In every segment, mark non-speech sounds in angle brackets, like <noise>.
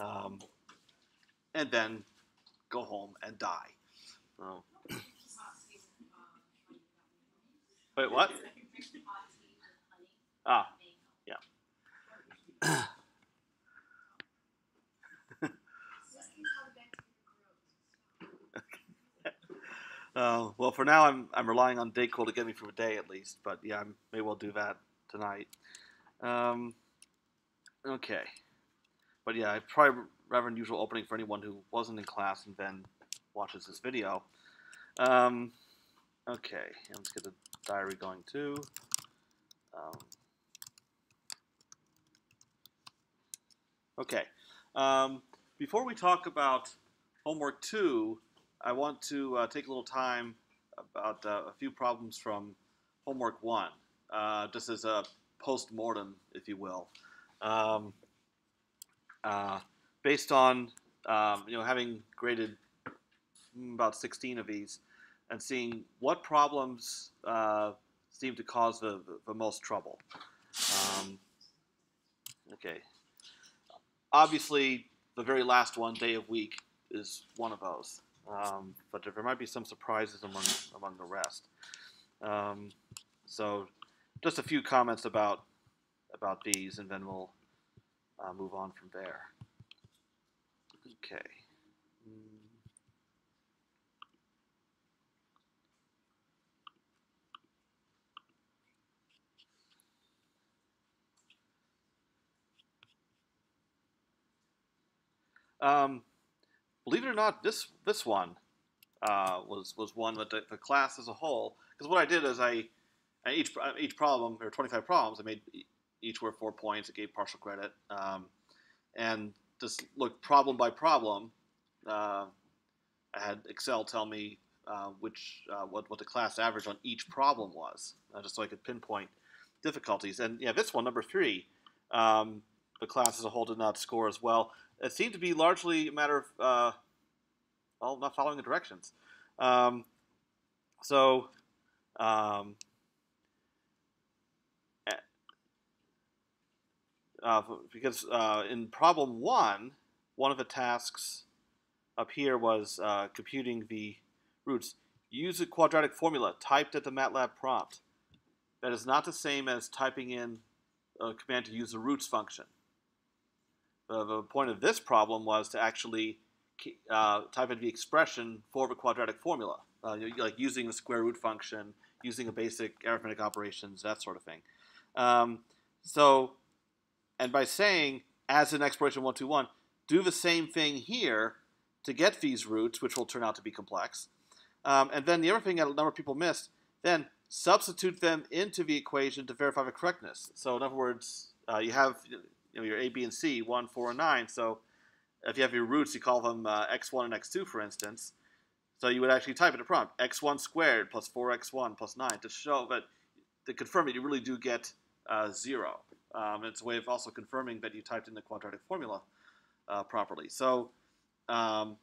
um, and then go home and die. So- Wait, what? Ah, yeah. <laughs> Uh, well, for now, I'm I'm relying on DayQuil to get me through a day at least. But yeah, I may well do that tonight. Um, okay. But yeah, I probably rather unusual opening for anyone who wasn't in class and then watches this video. Um, okay, let's get the diary going too. Um, okay. Um, before we talk about homework two, I want to uh, take a little time about uh, a few problems from homework one, uh, just as a post mortem, if you will. Um, uh, based on um, you know having graded about 16 of these and seeing what problems uh, seem to cause the, the, the most trouble. Um, okay. Obviously, the very last one, day of week, is one of those. Um, but there might be some surprises among among the rest. Um, so, just a few comments about about these, and then we'll uh, move on from there. Okay. Um, believe it or not, this this one uh, was was one that the, the class as a whole. Because what I did is I, each each problem there were 25 problems. I made each worth four points. It gave partial credit, um, and just looked problem by problem. Uh, I had Excel tell me uh, which uh, what what the class average on each problem was, uh, just so I could pinpoint difficulties. And yeah, this one number three, um, the class as a whole did not score as well. It seemed to be largely a matter of uh, well, not following the directions. Um, so. Um, uh, because uh, in problem one, one of the tasks up here was uh, computing the roots. Use a quadratic formula typed at the MATLAB prompt. That is not the same as typing in a command to use the roots function. The, point of this problem was to actually uh, type in the expression for the quadratic formula, uh, like using the square root function, using a basic arithmetic operations, that sort of thing. Um, so and by saying, as in exploration 121, do the same thing here to get these roots, which will turn out to be complex. Um, and then the other thing that a number of people missed, then substitute them into the equation to verify the correctness. So in other words, uh, you have you know, your A, B, and C, 1, 4, and 9. So if you have your roots, you call them uh, x1 and x2, for instance. So you would actually type in a prompt, x1 squared plus 4x1 plus 9 to show that, to confirm that you really do get uh, 0. Um, it's a way of also confirming that you typed in the quadratic formula uh, properly. So, um,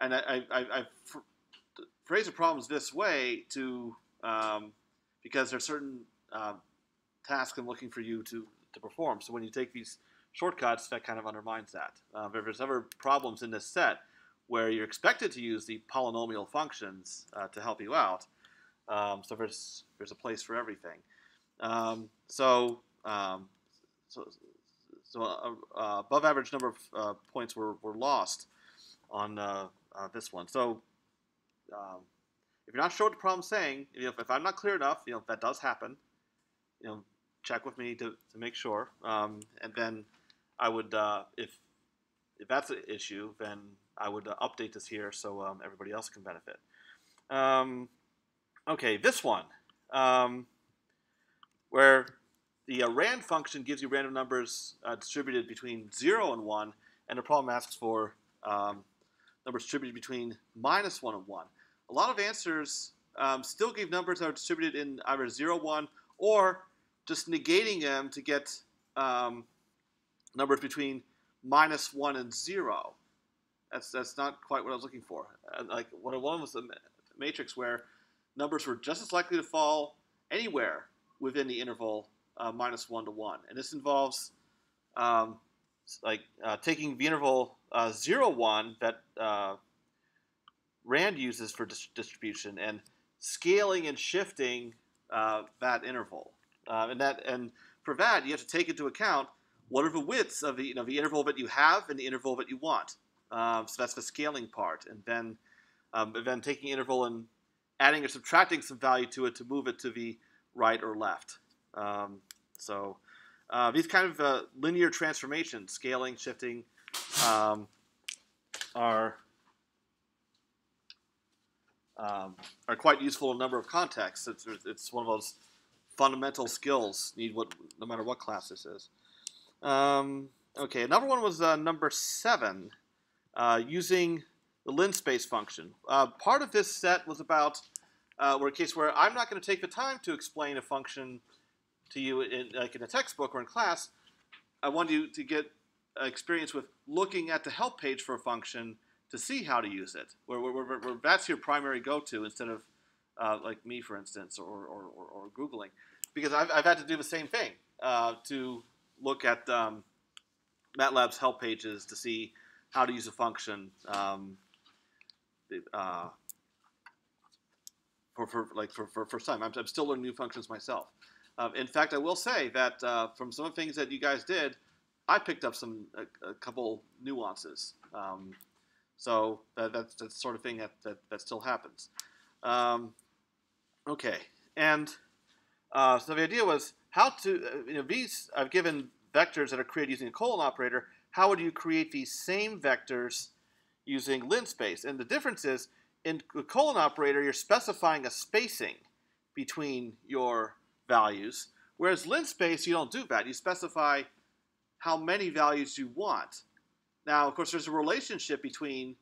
and I, I, I phrase the problems this way to um, because there's certain uh, tasks I'm looking for you to, to perform. So when you take these shortcuts, that kind of undermines that. Uh, if there's ever problems in this set where you're expected to use the polynomial functions uh, to help you out, um, so there's there's a place for everything. Um, so um, so, so uh, uh, above average number of uh, points were, were lost on uh, uh, this one. So um, if you're not sure what the problem's saying, you know, if, if, I'm not clear enough, you know, that does happen. You know, check with me to, to make sure. Um, and then I would, uh, if if that's an issue, then I would update this here so um, everybody else can benefit. Um, okay, this one, um, where the uh, rand function gives you random numbers uh, distributed between 0 and 1, and the problem asks for um, numbers distributed between minus 1 and 1. A lot of answers um, still give numbers that are distributed in either 0, 1, or just negating them to get um, numbers between minus 1 and 0. That's, that's not quite what I was looking for. Uh, like what I wanted was a matrix where numbers were just as likely to fall anywhere within the interval uh, minus one to one, and this involves um, like uh, taking the interval uh, 0, 1 that uh, Rand uses for dis- distribution and scaling and shifting uh, that interval. Uh, and that and for that, you have to take into account what are the widths of the, you know, the interval that you have and the interval that you want. Um, so that's the scaling part. And then, um, and then taking interval and adding or subtracting some value to it to move it to the right or left. Um, so uh, these kind of uh, linear transformations, scaling, shifting, um, are um, are quite useful in a number of contexts. It's, it's one of those fundamental skills need what no matter what class this is. Um, okay, another one was uh, number seven, uh, using the linspace function. Uh, part of this set was about uh, where a case where I'm not going to take the time to explain a function to you in like in a textbook or in class. I want you to get experience with looking at the help page for a function to see how to use it. Where, where, where, where that's your primary go-to instead of uh, like me, for instance, or, or, or, or Googling. Because I've, I've, had to do the same thing uh, to look at um, MATLAB's help pages to see how to use a function um, uh, for, for, like for, for first time. I'm, I'm still learning new functions myself. Uh, in fact, I will say that uh, from some of the things that you guys did, I picked up some a, a couple nuances. Um, so that, that's, that's the sort of thing that, that, that still happens. Um, okay, and uh, so the idea was how to, uh, you know, these, I've given vectors that are created using a colon operator, how would you create these same vectors using linspace? And the difference is, in the colon operator, you're specifying a spacing between your values, whereas linspace, you don't do that. You specify how many values you want. Now, of course, there's a relationship between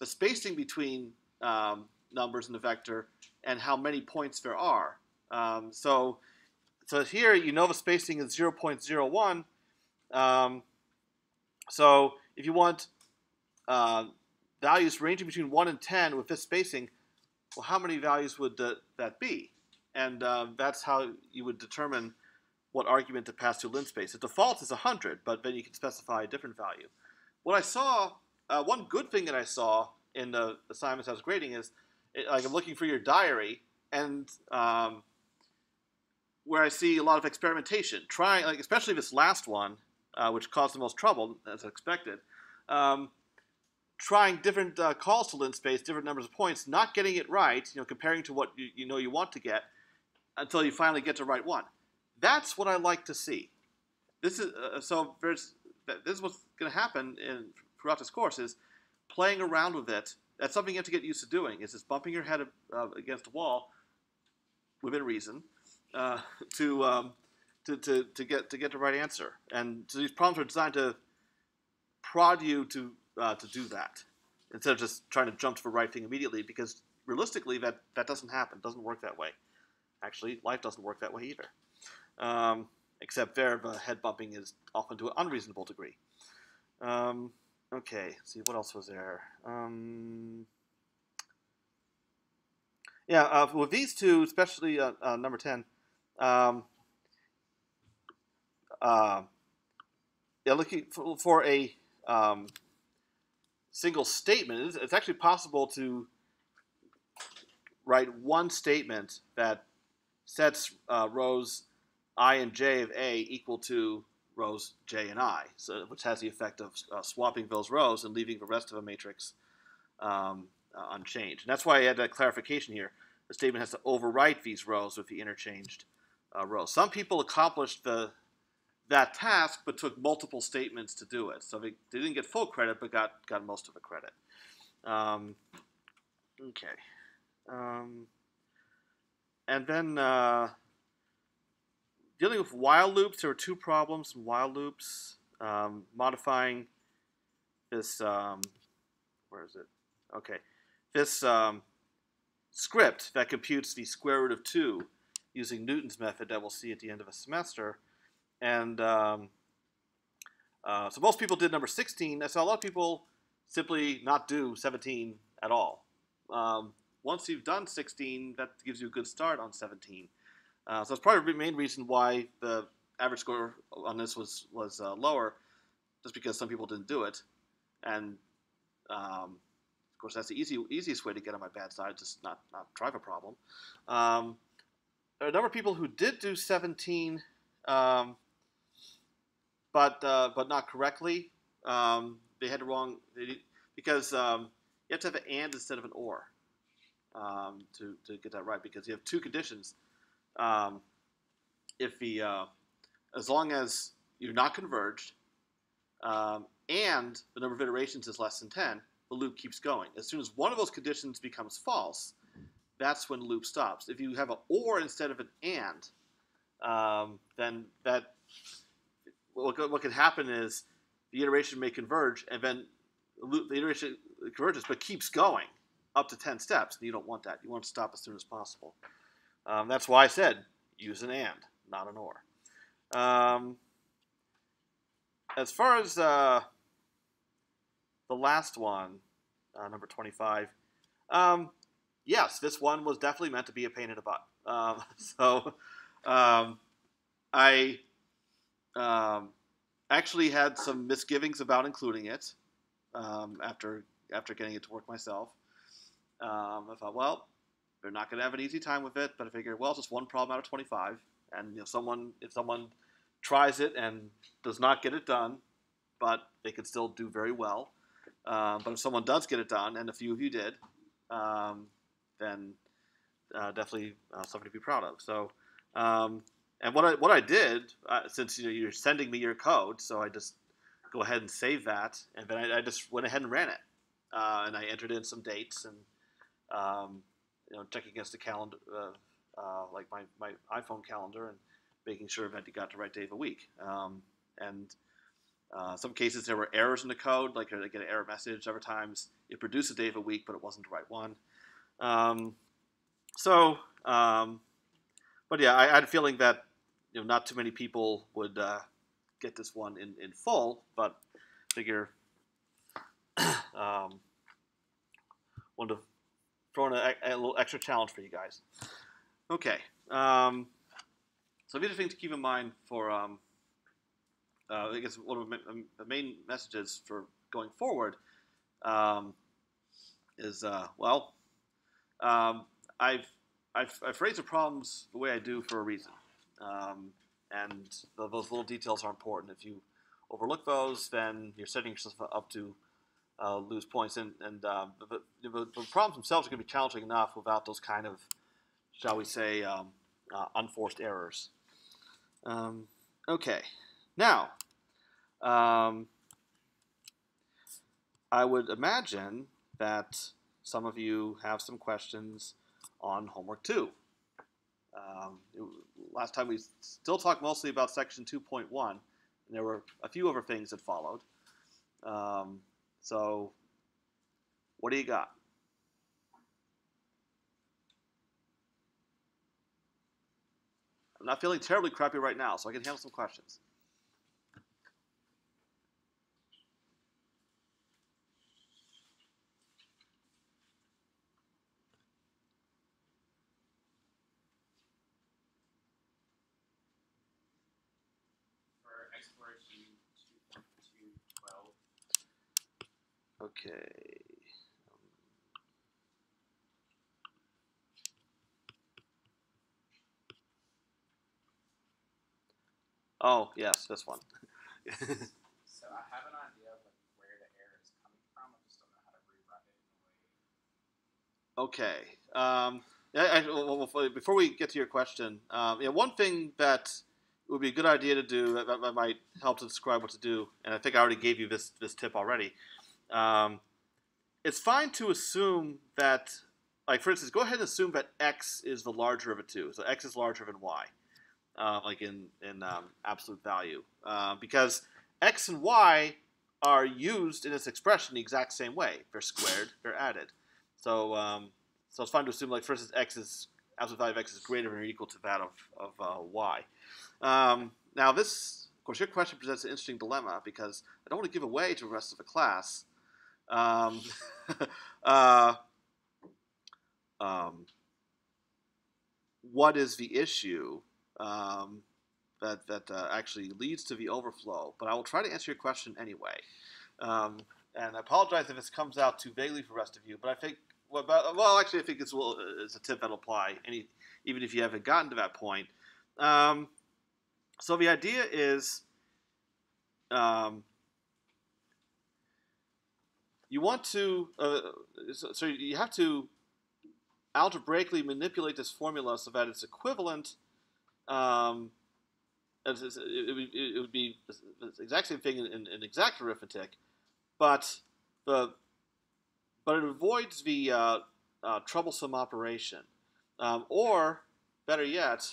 the spacing between um, numbers in the vector and how many points there are. Um, so, so here you know the spacing is 0.01. Um, so if you want uh, values ranging between 1 and 10 with this spacing, well, how many values would the, that be? And uh, that's how you would determine what argument to pass to linspace. The default is 100, but then you can specify a different value. What I saw, uh, one good thing that I saw in the assignments I was grading is, it, like I'm looking for your diary, and um, where I see a lot of experimentation, trying, like especially this last one, uh, which caused the most trouble, as expected. Um, trying different uh, calls to linspace, different numbers of points, not getting it right, you know, comparing to what you, you know you want to get, until you finally get the right one. That's what I like to see. This is uh, so. This is what's going to happen in throughout this course is playing around with it. That's something you have to get used to doing. Is just bumping your head uh, against a wall within reason uh, <laughs> to, um, to, to to get to get the right answer. And so these problems are designed to prod you to uh, to do that instead of just trying to jump to the right thing immediately. Because realistically, that that doesn't happen. Doesn't work that way. Actually, life doesn't work that way either. Um, except there, the head bumping is often to an unreasonable degree. Um, okay, see what else was there. Um, yeah, uh, with these two, especially uh, uh, number ten, um, uh, yeah, looking for, for a um, single statement, it's, it's actually possible to write one statement that sets uh, rows i and j of A equal to rows j and i, so which has the effect of uh, swapping those rows and leaving the rest of a matrix um, uh, unchanged. And that's why I had that clarification here. The statement has to overwrite these rows with the interchanged uh, rows. Some people accomplished the that task, but took multiple statements to do it. So they, they didn't get full credit, but got got most of the credit. Um, okay. Um, and then uh, dealing with while loops, there were two problems in while loops. Um, modifying this, um, where is it? Okay, this um, script that computes the square root of 2 using Newton's method that we'll see at the end of a semester. And um, uh, so most people did number 16. I saw a lot of people simply not do 17 at all. Um, once you've done 16, that gives you a good start on 17. Uh, so that's probably the main reason why the average score on this was was uh, lower. just because some people didn't do it, and um, of course that's the easy easiest way to get on my bad side, just not not drive a problem. Um, there are a number of people who did do 17, um, but uh, but not correctly. Um, they had the wrong they, because um, you have to have an and instead of an or um, to, to get that right because you have two conditions. Um, if the uh, as long as you're not converged um, and the number of iterations is less than 10, the loop keeps going. As soon as one of those conditions becomes false, that's when the loop stops. If you have an or instead of an and, um, then that what, what can happen is the iteration may converge, and then the iteration converges, but keeps going up to 10 steps. You don't want that. You want to stop as soon as possible. Um, that's why I said use an and, not an or. Um, as far as uh, the last one, uh, number 25, um, yes, this one was definitely meant to be a pain in the butt. Um, <laughs> so um, I um, actually had some misgivings about including it um, after after getting it to work myself. Um, I thought, well, they're not going to have an easy time with it, but I figured, well, it's just one problem out of 25, and you know, someone if someone tries it and does not get it done, but they could still do very well. Um, but if someone does get it done, and a few of you did, um, then uh, definitely uh, something to be proud of. So, um, and what I what I did, uh, since you know, you're sending me your code, so I just go ahead and save that, and then I, I just went ahead and ran it, uh, and I entered in some dates and um, you know check against the calendar, uh, uh, like my, my iPhone calendar, and making sure that you got the right day of the week. Um, and uh, some cases there were errors in the code, like I get an error message every times it produced a day of a week, but it wasn't the right one. Um, so, um, but yeah, I, I, had a feeling that you know not too many people would uh, get this one in, in full, but figure <coughs> um, wanted to throw in a, a, little extra challenge for you guys. Okay, um, so these are things to keep in mind for. Um, uh, I guess one of the main messages for going forward um, is uh, well, um, I've, I've, I've phrased the problems the way I do for a reason. Um, and the, those little details are important. If you overlook those, then you're setting yourself up to uh, lose points. And, and um, the, problems themselves are going to be challenging enough without those kind of, shall we say, um, uh, unforced errors. Um, okay, now, um, I would imagine that some of you have some questions on homework 2. Um, it, last time we still talked mostly about section 2.1, and there were a few other things that followed. Um, so, what do you got? I'm not feeling terribly crappy right now, so I can handle some questions. Okay. Oh, yes, this one. <laughs> so I have an idea of like where the error is coming from. I just don't know how to rewrite it in a way. Okay. Um, I, well, before we get to your question, um, yeah, one thing that would be a good idea to do that, that, might help to describe what to do, and I think I already gave you this this tip already. Um, it's fine to assume that, like for instance, go ahead and assume that x is the larger of the two. So x is larger than y, uh, like in in um, absolute value, uh, because x and y are used in this expression the exact same way. They're squared, they're added. So um, so it's fine to assume, like for instance, x is absolute value of x is greater than or equal to that of of uh, y. Um, now this, of course, your question presents an interesting dilemma because I don't want to give away to the rest of the class um, <laughs> uh, um, what is the issue? Um, that that uh, actually leads to the overflow. But I will try to answer your question anyway. Um, and I apologize if this comes out too vaguely for the rest of you. But I think well, but, well actually, I think it's well, it's a tip that'll apply any even if you haven't gotten to that point. Um, so the idea is. Um, you want to, uh, so, so you have to algebraically manipulate this formula so that it's equivalent. Um, it, would, it, would, be the exact same thing in, in, in, exact arithmetic, but the but it avoids the uh, uh, troublesome operation, um, or better yet,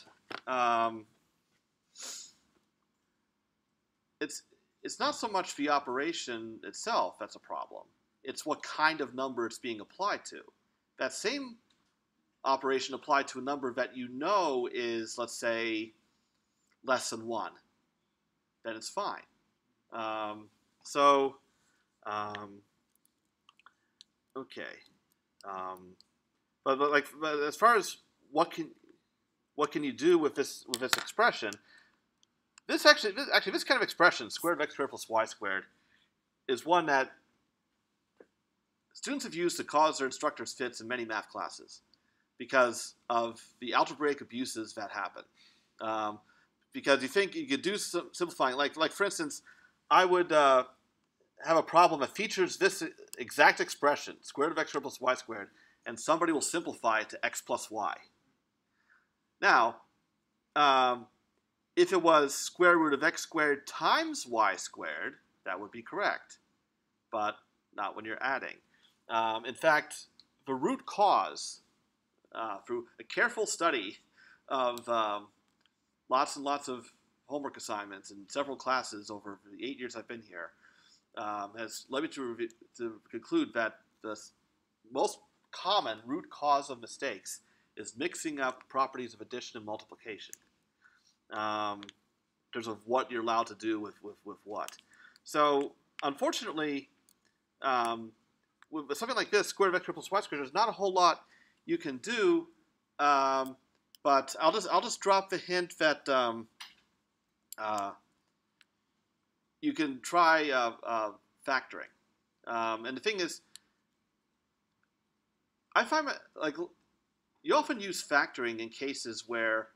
um, it's it's not so much the operation itself that's a problem. It's what kind of number it's being applied to. That same operation applied to a number that you know is, let's say, less than 1, then it's fine. Um, so, um, okay. Um, but, but like but as far as what can what can you do with this with this expression? This actually this, actually this kind of expression square of x squared plus y squared is one that students have used to cause their instructors fits in many math classes because of the algebraic abuses that happen. Um, because you think you could do some simplifying, like like for instance, I would uh, have a problem that features this exact expression, square root of x squared plus y squared, and somebody will simplify it to x plus y. Now, um, if it was square root of x squared times y squared, that would be correct, but not when you're adding. Um, in fact, the root cause uh, through a careful study of um, lots and lots of homework assignments and several classes over the eight years I've been here um, has led me to, to conclude that the most common root cause of mistakes is mixing up properties of addition and multiplication um, in terms of what you're allowed to do with, with, with what. So, unfortunately, um, with something like this, square root of x plus y squared, there's not a whole lot you can do. Um, but I'll just I'll just drop the hint that um, uh, you can try uh, uh, factoring. Um, and the thing is, I find that, like you often use factoring in cases where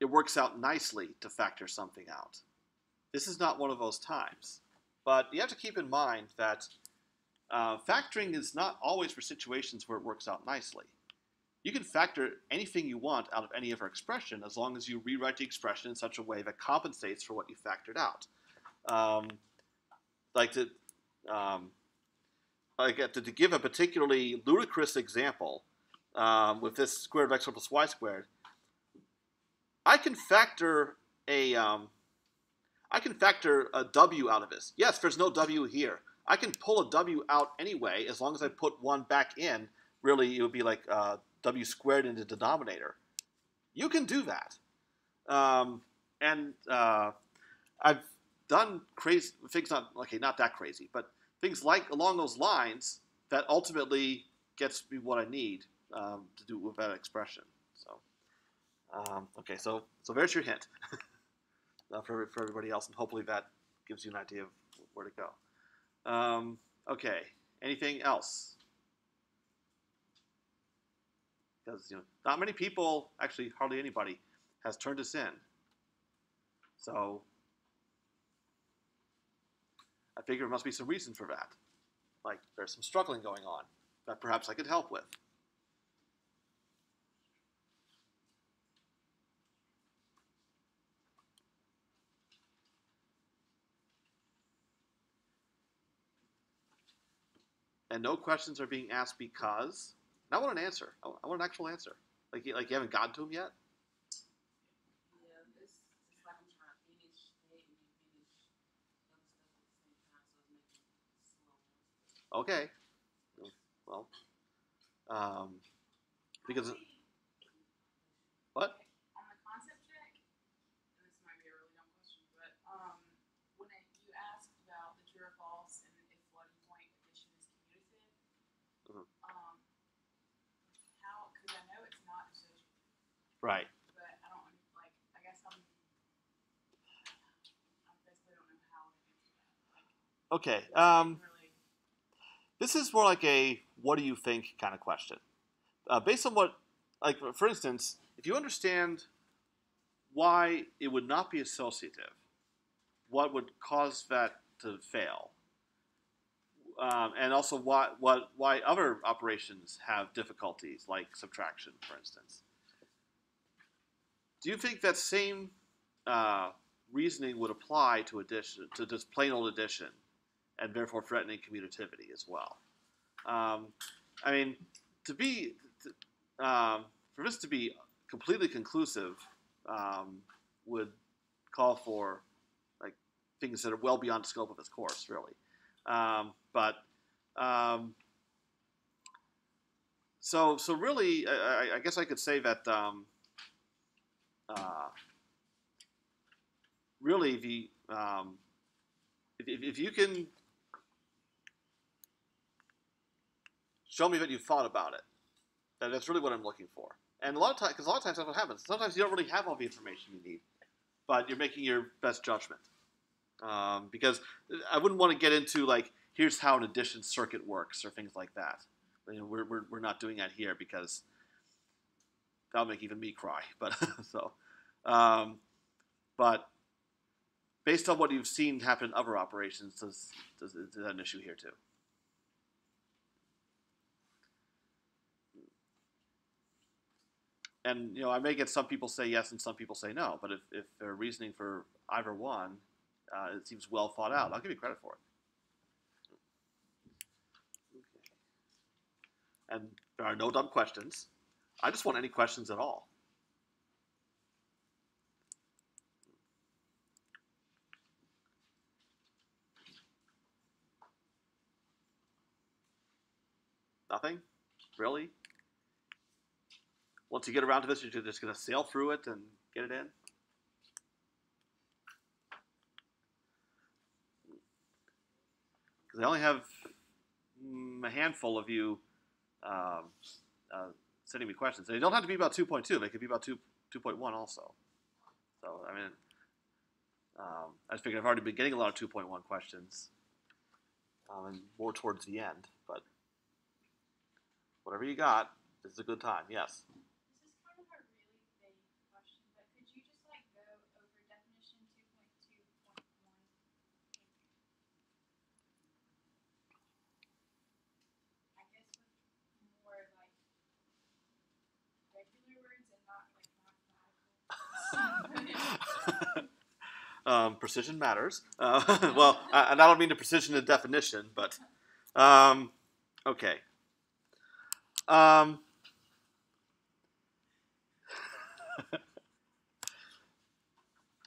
it works out nicely to factor something out. This is not one of those times. But you have to keep in mind that uh, factoring is not always for situations where it works out nicely. You can factor anything you want out of any of our expression as long as you rewrite the expression in such a way that compensates for what you factored out. Um, like to, um, like to, to, give a particularly ludicrous example um, with this square root of x plus y squared, I can factor a um, I can factor a w out of this. Yes, there's no w here. I can pull a W out anyway as long as I put one back in. Really, it would be like uh, W squared in the denominator. You can do that. Um, and uh, I've done crazy things, not okay, not that crazy, but things like along those lines that ultimately gets me what I need um, to do with that expression. So, um, okay, so so there's your hint <laughs> uh, for for everybody else, and hopefully that gives you an idea of where to go. Um, okay. Anything else? Because you know, not many people, actually, hardly anybody, has turned us in. So I figure there must be some reason for that. Like there's some struggling going on that perhaps I could help with. And no questions are being asked because I want an answer. I want an actual answer. Like you, like you haven't gotten to them yet. Okay. Well, um, because Right. Okay. Um. This is more like a "What do you think?" kind of question. Uh, based on what, like for instance, if you understand why it would not be associative, what would cause that to fail, um, and also why, what, why other operations have difficulties, like subtraction, for instance. Do you think that same uh, reasoning would apply to addition, to just plain old addition, and therefore threatening commutativity as well? Um, I mean, to be to, um, for this to be completely conclusive um, would call for like things that are well beyond the scope of this course, really. Um, but um, so so really, I, I- guess I could say that um, uh, really the um, if, if, you can show me that you thought about it, then that's really what I'm looking for. And a lot of times, because a lot of times that's what happens. Sometimes you don't really have all the information you need, but you're making your best judgment. Um, because I wouldn't want to get into like here's how an addition circuit works or things like that. We're, we're, we're not doing that here because that'll make even me cry. But <laughs> so, um, but based on what you've seen happen in other operations, does, does is that an issue here too? And you know, I may get some people say yes and some people say no. But if, if their reasoning for either one, uh, it seems well thought out, I'll give you credit for it. And there are no dumb questions. I just want any questions at all. Nothing? Really? Once you get around to this, you're just going to sail through it and get it in? Because I only have mm, a handful of you um, uh, sending me questions. And they don't have to be about 2.2. They could be about 2, 2.1 also. So, I mean, um, I just figured I've already been getting a lot of 2.1 questions. Um, and more towards the end. But whatever you got, this is a good time. Yes. This is kind of a really vague question, but could you just like go over definition two point two point one? I guess with more like regular words and not like mathematical. Um, precision matters. Uh, <laughs> well, I, and I don't mean the precision in definition, but um, okay. Um, <laughs>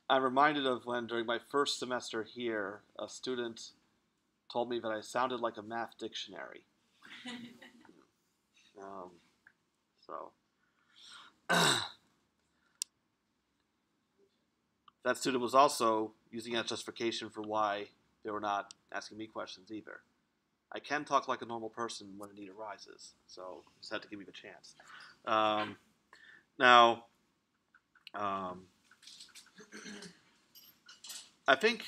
I'm reminded of when, during my first semester here, a student told me that I sounded like a math dictionary. <laughs> Um, so. <clears throat> that student was also using that justification for why they were not asking me questions either. I can talk like a normal person when a need arises, so just had to give me the chance. Um, now, um, I think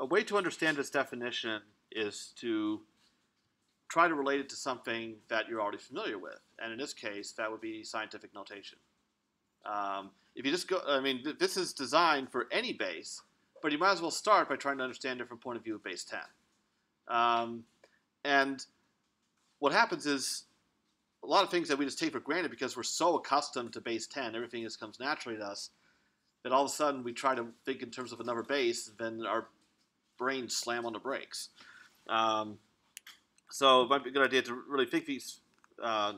a way to understand this definition is to try to relate it to something that you're already familiar with, and in this case, that would be scientific notation. Um, if you just go, I mean, th- this is designed for any base, but you might as well start by trying to understand different point of view of base 10. Um, and what happens is a lot of things that we just take for granted because we're so accustomed to base 10, everything just comes naturally to us, that all of a sudden we try to think in terms of another base, then our brains slam on the brakes. Um, so it might be a good idea to really think these uh,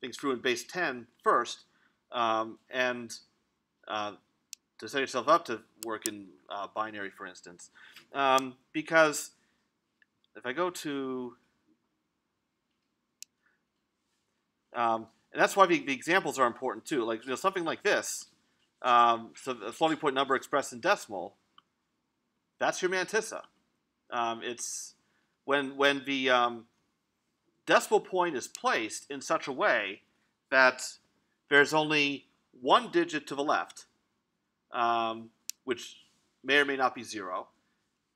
things through in base 10 first, um, and uh, to set yourself up to work in uh, binary, for instance. Um, because if I go to, um, and that's why the, the examples are important too. Like you know, something like this. Um, so the floating point number expressed in decimal. That's your mantissa. Um, it's when when the um, decimal point is placed in such a way that there's only one digit to the left, um, which may or may not be zero,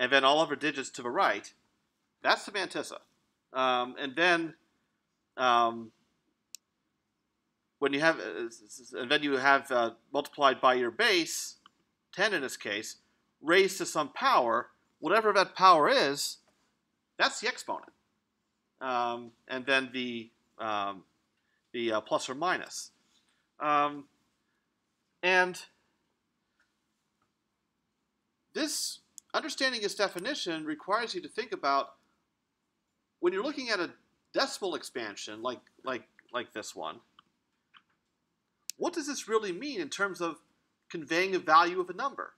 and then all our digits to the right, that's the mantissa. Um, and then um, when you have, uh, and then you have uh, multiplied by your base, 10 in this case, raised to some power, whatever that power is, that's the exponent. Um, and then the, um, the uh, plus or minus. Um, and this understanding its definition requires you to think about when you're looking at a decimal expansion like like like this one what does this really mean in terms of conveying a value of a number?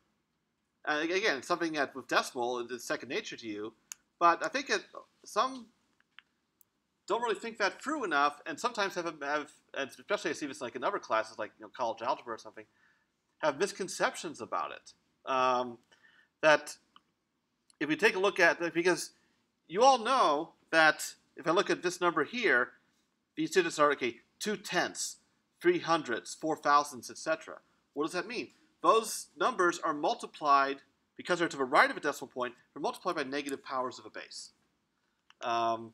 Uh, again it's something that with decimal is second nature to you but i think that some don't really think that through enough and sometimes have, have especially i see this like in other classes like you know college algebra or something have misconceptions about it um, that if we take a look at because you all know that if I look at this number here, these digits are okay, two tenths, three hundredths, four thousandths, etc. What does that mean? Those numbers are multiplied because they're to the right of a decimal point. They're multiplied by negative powers of a base, um,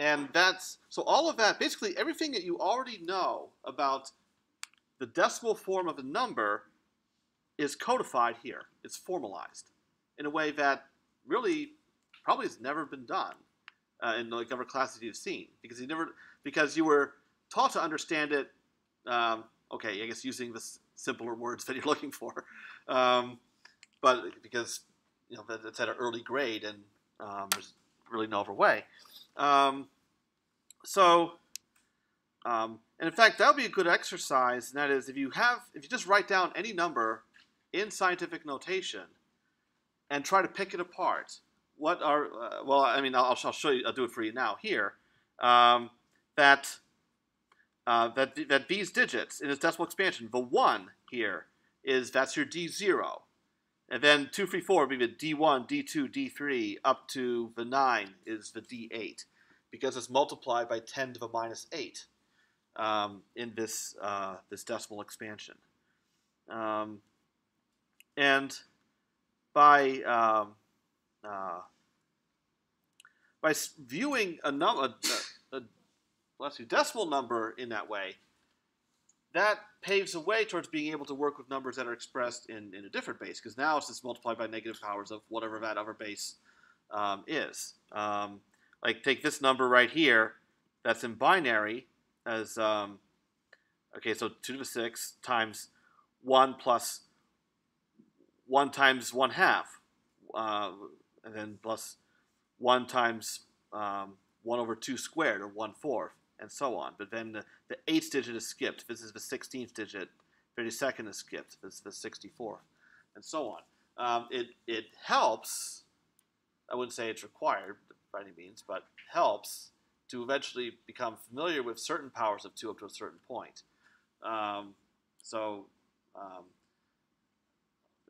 and that's so all of that. Basically, everything that you already know about the decimal form of a number is codified here. It's formalized in a way that really probably has never been done uh, in like other classes you've seen because you never because you were taught to understand it. Um, okay, I guess using the simpler words <laughs> that you're looking for, um, but because you know that it's at an early grade and um, there's really no other way. Um, so, um, and in fact, that would be a good exercise. And that is, if you have, if you just write down any number in scientific notation and try to pick it apart. What are uh, well? I mean, I'll, I'll show you. I'll do it for you now here. Um, that uh, that that these digits in its decimal expansion, the one here is that's your D zero, and then two, three, four would be the D one, D two, D three, up to the nine is the D eight, because it's multiplied by ten to the minus eight um, in this uh, this decimal expansion. Um, and by um, uh, by viewing a number, a, a, let's see, decimal number in that way, that paves the way towards being able to work with numbers that are expressed in, in a different base, because now it's just multiplied by negative powers of whatever that other base um, is. Um, like take this number right here, that's in binary as um, okay, so two to the six times one plus one times one half, uh, and then plus one times um, one over two squared, or one fourth, and so on. But then the, the eighth digit is skipped. This is the sixteenth digit. Thirty second is skipped. This is the sixty fourth, and so on. Um, it it helps. I wouldn't say it's required by any means, but helps to eventually become familiar with certain powers of two up to a certain point. Um, so. Um,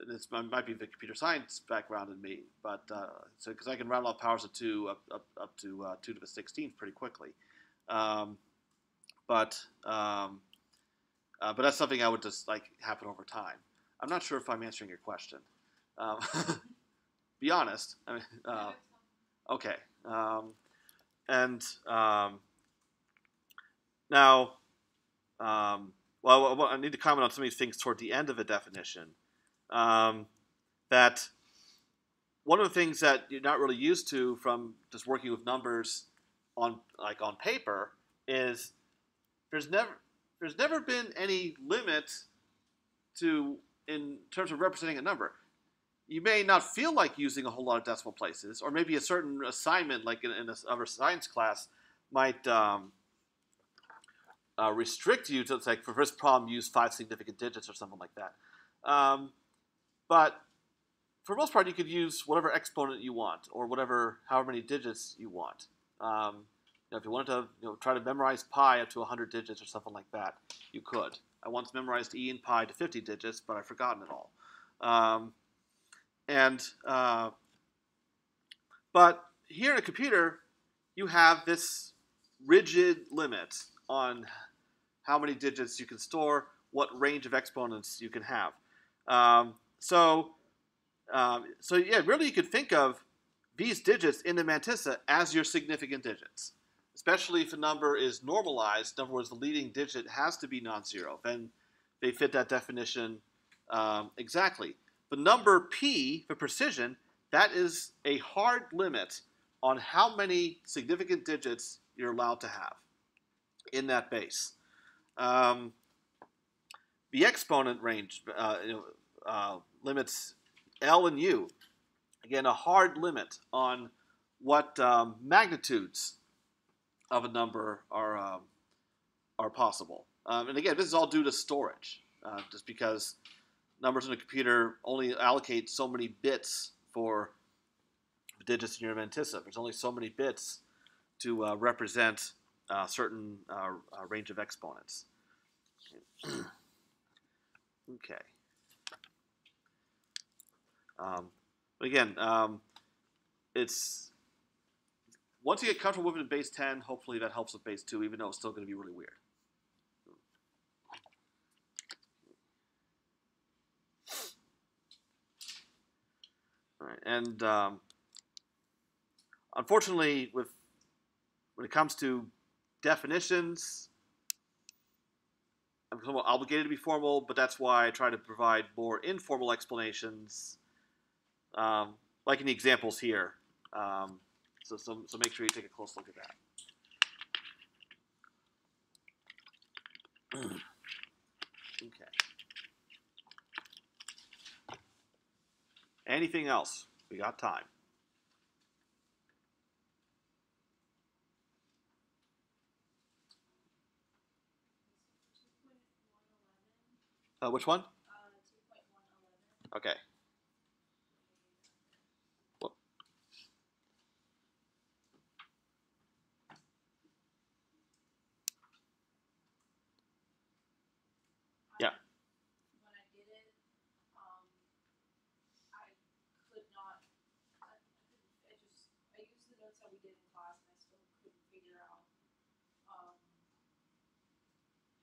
this might be the computer science background in me, but uh, so because I can rattle off powers of two up up, up to uh, two to the sixteenth pretty quickly, um, but um, uh, but that's something I would just like happen over time. I'm not sure if I'm answering your question. Um, <laughs> be honest. I mean, uh, okay. Um, and um, now, um, well, well, I need to comment on some of these things toward the end of the definition that one of the things that you're not really used to from just working with numbers on like on paper is there's never there's never been any limit to in terms of representing a number. You may not feel like using a whole lot of decimal places, or maybe a certain assignment, like in, in a other science class, might um, uh, restrict you to like for this problem use five significant digits or something like that. Um, but for the most part, you could use whatever exponent you want, or whatever, however many digits you want. Um, you know, if you wanted to, you know, try to memorize pi up to 100 digits or something like that, you could. I once memorized e and pi to 50 digits, but I've forgotten it all. Um, and uh, but here in a computer, you have this rigid limit on how many digits you can store, what range of exponents you can have. Um, so Um, so yeah, really, you could think of these digits in the mantissa as your significant digits, especially if a number is normalized. In other words, the leading digit has to be non-zero. Then they fit that definition um, exactly. The number p, for precision, that is a hard limit on how many significant digits you're allowed to have in that base. Um, the exponent range uh, uh, limits L and U. Again, a hard limit on what um, magnitudes of a number are um, are possible. Um, and again, this is all due to storage, uh, just because numbers in a computer only allocate so many bits for digits in your mantissa. There's only so many bits to uh, represent a certain uh, uh, range of exponents. okay. <clears throat> Um, but again, um, it's once you get comfortable with it in base 10, hopefully that helps with base 2, even though it's still going to be really weird. And um, unfortunately, with when it comes to definitions, I'm somewhat obligated to be formal, but that's why I try to provide more informal explanations, um, like in the examples here. Um, so, so, so make sure you take a close look at that. <clears throat> okay. Anything else? We got time. Uh, which one? Okay. Well, Yeah. When I did it, um, I could not, I, I couldn't, I just, I used the notes that we did in class and I still couldn't figure out, um,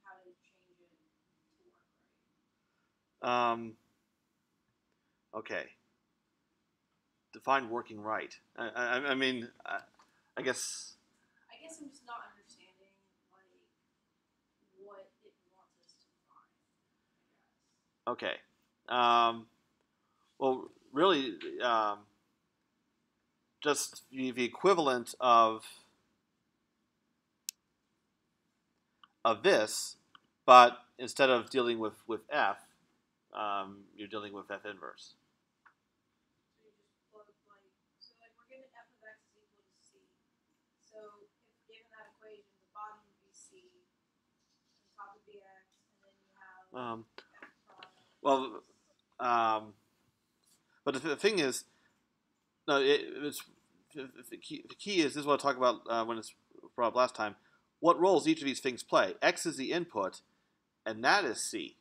how to change it to work right. Um, okay. Define working right. I, I, I mean, I, I guess. I guess I'm just not understanding, like, what it wants us to guess. Okay. Um, well, really, um, just the, the equivalent of of this, but instead of dealing with with f, um, you're dealing with f inverse. So you just plug like, so like we're given f of x is equal to c. So if given that equation, the bottom would be c, the top would be x, and then you have Um. Well, um, but the, the thing is, no, it, it's the, the, key, the key is this is what I talked about uh, when it's brought up last time. What roles each of these things play? X is the input, and that is C.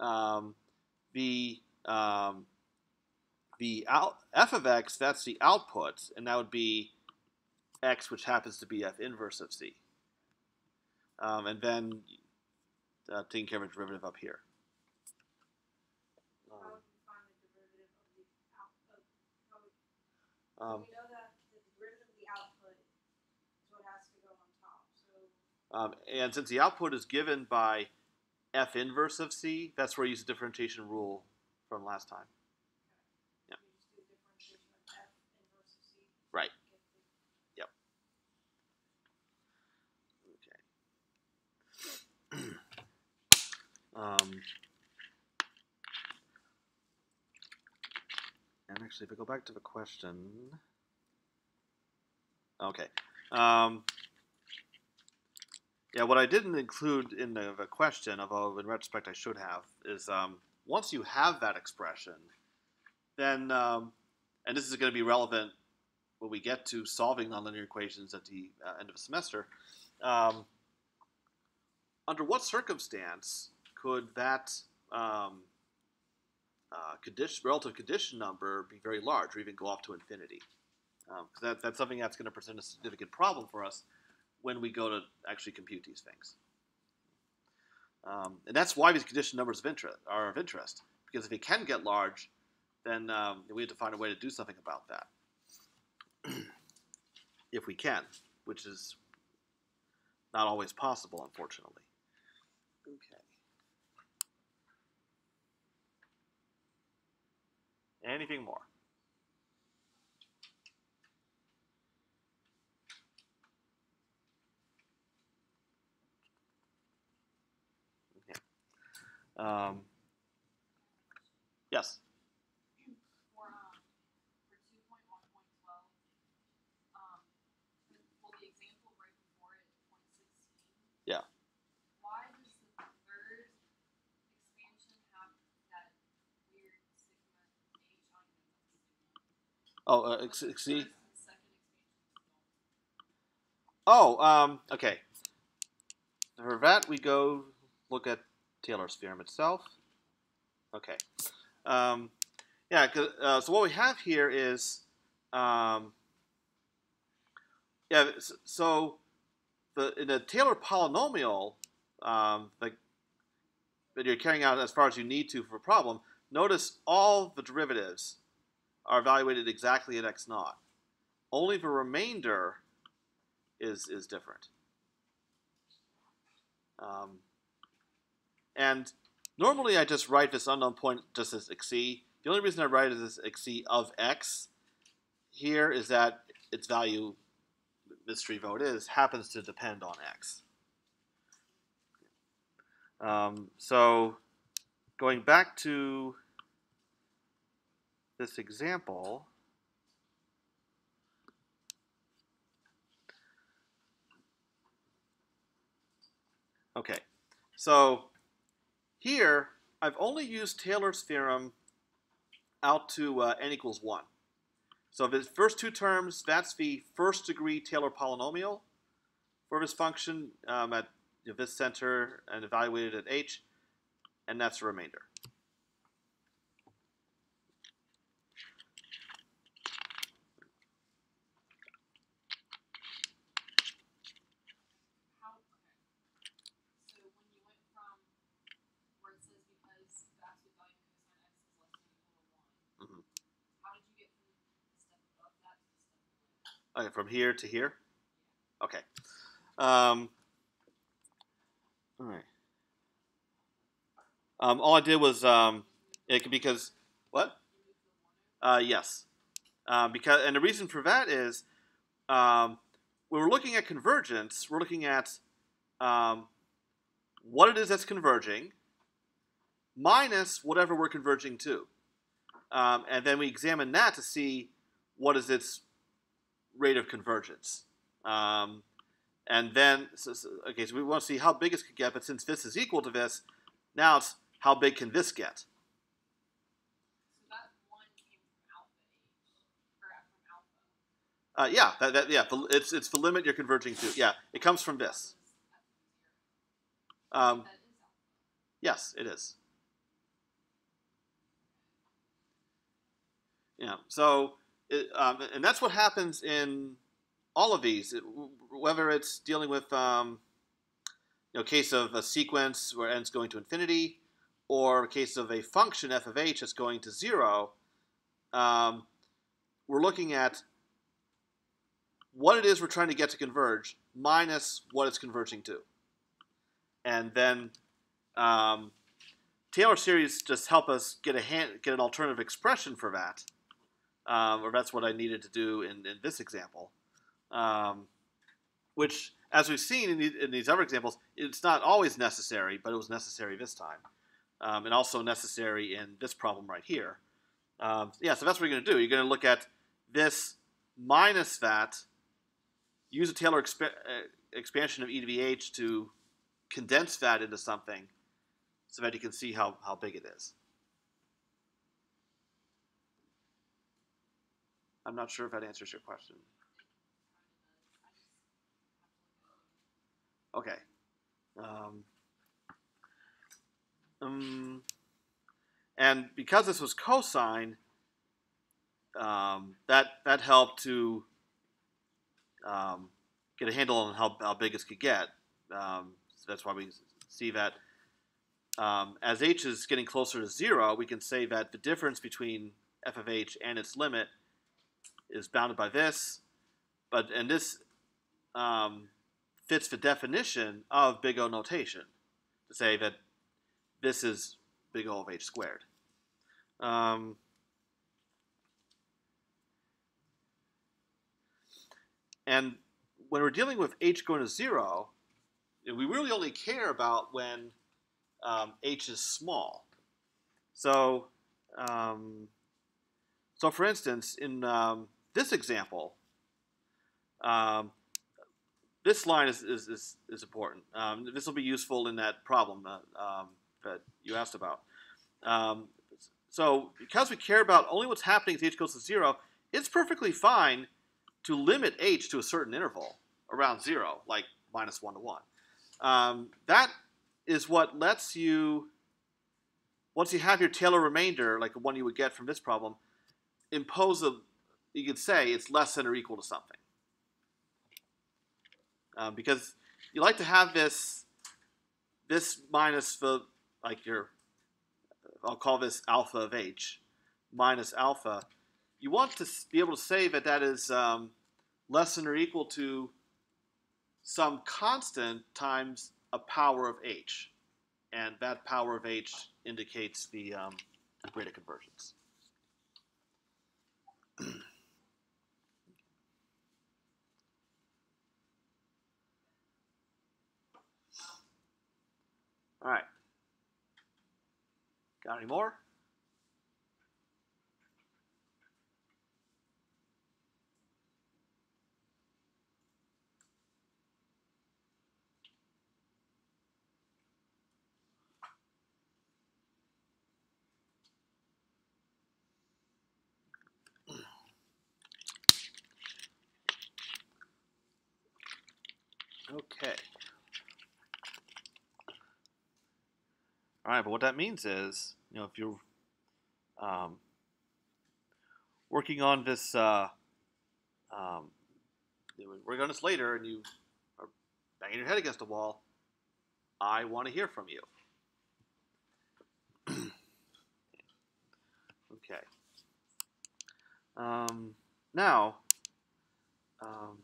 Um, the um, the out, f of x that's the output, and that would be x, which happens to be f inverse of C. Um, and then uh, taking care of a derivative up here. How would you find the derivative of the output? How would, so Um, we know that the derivative of the output is what has to go on top. So Um, and since the output is given by f inverse of c, that's where I use the differentiation rule from last time. Yeah. you just do differentiation of f inverse of c. Right. The- Okay. <clears throat> um, and actually, if I go back to the question, okay. Um, yeah, what I didn't include in the, the question, although in retrospect I should have, is um, once you have that expression, then, um, and this is going to be relevant when we get to solving nonlinear equations at the uh, end of a semester, um, under what circumstance could that um, uh, condition, relative condition number be very large or even go off to infinity? Because that, that's something that's going to present a significant problem for us when we go to actually compute these things. Um, and that's why these condition numbers of interest are of interest because if it can get large, then um, we have to find a way to do something about that. <clears throat> if we can, which is not always possible, unfortunately. Okay. Anything more? Okay. Um, yes. for um for two point one point twelve, um well the example right before it, point sixteen. Yeah. Why does the third expansion have that weird sigma H on it? Oh, uh, ex- see. First and second expansions don't. Oh, um, okay. For that, we go look at Taylor's theorem itself. Okay. Um, yeah, uh, so what we have here is, um, yeah, so the in a Taylor polynomial, um, like that you're carrying out as far as you need to for a problem, notice all the derivatives are evaluated exactly at x naught. Only the remainder is is different. Um, and normally I just write this unknown point just as xc. The only reason I write it as xc of x here is that its value, mystery vote is, happens to depend on x. Um, so going back to this example, Okay, so here I've only used Taylor's theorem out to uh, n equals 1. So the first two terms, that's the first degree Taylor polynomial for this function um, at this center and evaluated at h, and that's the remainder. How, okay. So when you went from where it says because the absolute value of cosine x is less than or equal to one, Mhm. how did you get from the step above that to the step below? Okay, from here to here? Okay. Um, all right. Um, all I did was um, it because what? Uh, yes. Uh, because and the reason for that is um, when we're looking at convergence, we're looking at um, what it is that's converging minus whatever we're converging to, um, and then we examine that to see what is its rate of convergence. Um, and then, so, so- okay, so we want to see how big it could get, but since this is equal to this, now it's how big can this get? So that one came from alpha H, or uh, from alpha. Uh, yeah, that, that, yeah, the- it's it's the limit you're converging to. Yeah, it comes from this. Um, That is alpha. yes, it is. Yeah, so it, um, and that's what happens in all of these, it, whether it's dealing with um, you know case of a sequence where n's going to infinity, or a case of a function f of h that's going to zero. Um, we're looking at what it is we're trying to get to converge minus what it's converging to. And then um, Taylor series just help us get a hand, get an alternative expression for that, um, or that's what I needed to do in, in this example. Um, which, as we've seen in, the, in these other examples, it's not always necessary, but it was necessary this time, um, and also necessary in this problem right here. Um, yeah, so that's what you're going to do. You're going to look at this minus that, use a Taylor exp- uh, expansion of e to the h to condense that into something so that you can see how, how big it is. I'm not sure if that answers your question. Okay. Um, um, and because this was cosine, um, that that helped to um, get a handle on how, how big this could get. Um, so that's why we see that um, as h is getting closer to zero, we can say that the difference between f of h and its limit is bounded by this, but and this um, fits the definition of big O notation to say that this is big O of h squared. Um, and when we're dealing with h going to zero, we really only care about when um, h is small. So, um, so for instance, in um, this example, um, this line is, is, is, is important. Um, this will be useful in that problem that, um, that you asked about. Um, so because we care about only what's happening as h goes to zero, it's perfectly fine to limit h to a certain interval around zero, like minus one to one. Um, that is what lets you, once you have your Taylor remainder, like the one you would get from this problem, impose a, you could say it's less than or equal to something. Um, because you like to have this, this minus the, like your, I'll call this alpha of h, minus alpha. You want to be able to say that that is um, less than or equal to some constant times a power of h. And that power of h indicates the um, rate of convergence. <clears throat> All right. Got any more? Okay. All right, but what that means is, you know, if you're um, working on this, uh, um, working on this later, and you are banging your head against a wall, I want to hear from you. <clears throat> okay. Um, now, um,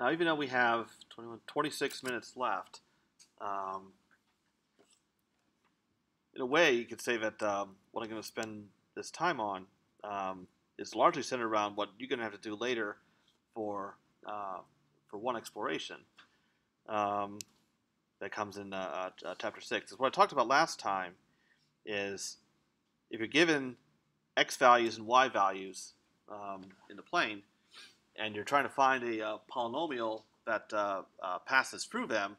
Now, even though we have 21, 26 minutes left, um, in a way, you could say that um, what I'm going to spend this time on um, is largely centered around what you're going to have to do later for uh, for one exploration um, that comes in uh, uh, chapter six. Is what I talked about last time. Is if you're given x values and y values um, in the plane, and you're trying to find a uh, polynomial that uh, uh, passes through them,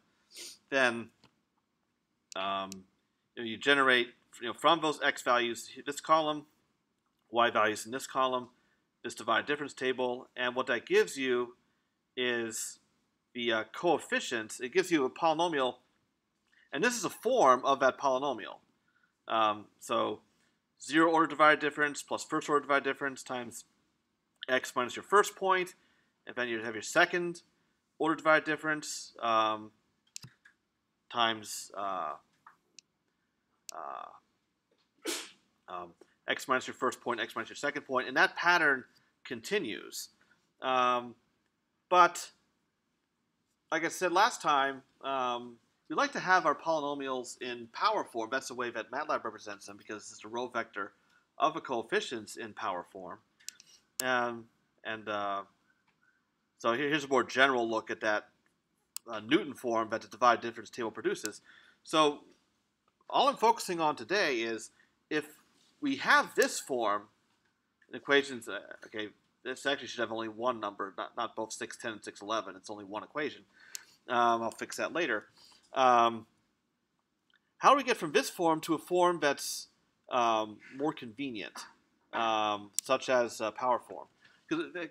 then um, you, know, you, generate you know, from those x values this column, y values in this column, this divided difference table, and what that gives you is the uh, coefficients. It gives you a polynomial, and this is a form of that polynomial. Um, so zero order divided difference plus first order divided difference times x minus your first point, and then you'd have your second order divided difference um, times uh, uh, um, x minus your first point, x minus your second point, and that pattern continues. Um, but like I said last time, um, we like to have our polynomials in power form. That's the way that MATLAB represents them because it's a row vector of the coefficients in power form. Um, and uh, so here's a more general look at that uh, Newton form that the divide difference table produces. So all I'm focusing on today is if we have this form, equations, uh, okay, this actually should have only one number, not, not both 610 and 611. It's only one equation. Um, I'll fix that later. Um, how do we get from this form to a form that's um, more convenient? Um, such as uh, power form.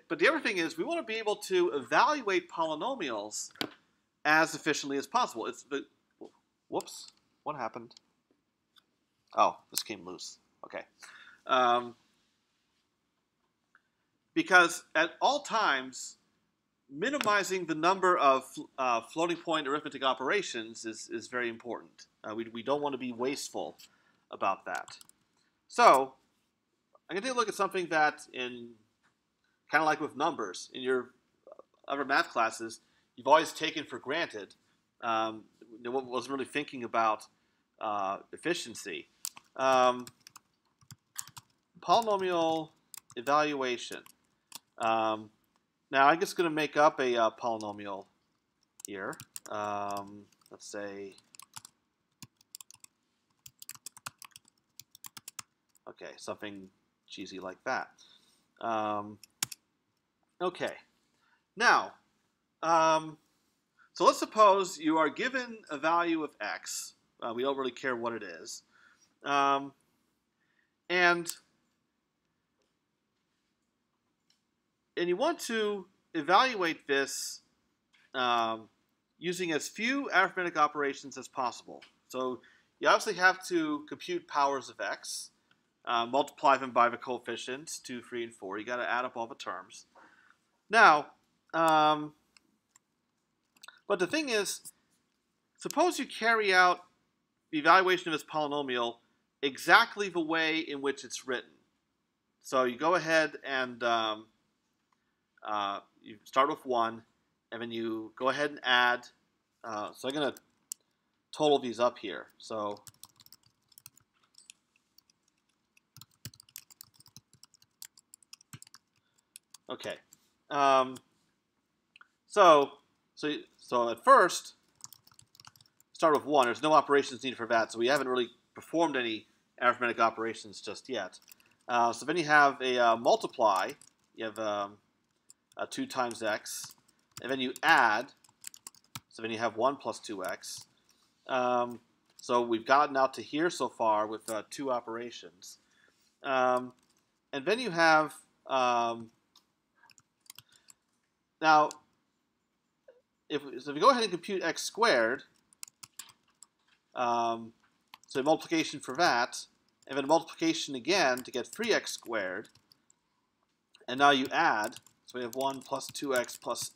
But the other thing is, we want to be able to evaluate polynomials as efficiently as possible. It's the whoops, what happened? Oh, this came loose. Okay. Um, because at all times, minimizing the number of uh, floating point arithmetic operations is, is very important. Uh, we, we don't want to be wasteful about that. So, I'm going to take a look at something that, in kind of like with numbers, in your other math classes, you've always taken for granted. Um, wasn't really thinking about uh, efficiency. Um, polynomial evaluation. Um, now I'm just going to make up a uh, polynomial here. Um, let's say, okay, something cheesy like that. Um, okay, now, um, so let's suppose you are given a value of x. Uh, we don't really care what it is. Um, and and you want to evaluate this um, using as few arithmetic operations as possible. So you obviously have to compute powers of x, uh, multiply them by the coefficients, 2, 3, and 4. you got to add up all the terms. Now, um, but the thing is, suppose you carry out the evaluation of this polynomial exactly the way in which it's written. So you go ahead and um, uh, you start with 1, and then you go ahead and add. Uh, so I'm going to total these up here. So okay. Um, so so so at first, start with 1. There's no operations needed for that, so we haven't really performed any arithmetic operations just yet. Uh, so then you have a uh, multiply. You have um, uh, 2 times x, and then you add, so then you have 1 plus 2x. Um, so we've gotten out to here so far with uh, two operations. Um, and then you have, um, now, if, so if we go ahead and compute x squared, um, so multiplication for that, and then multiplication again to get 3x squared, and now you add, so we have 1 plus 2x plus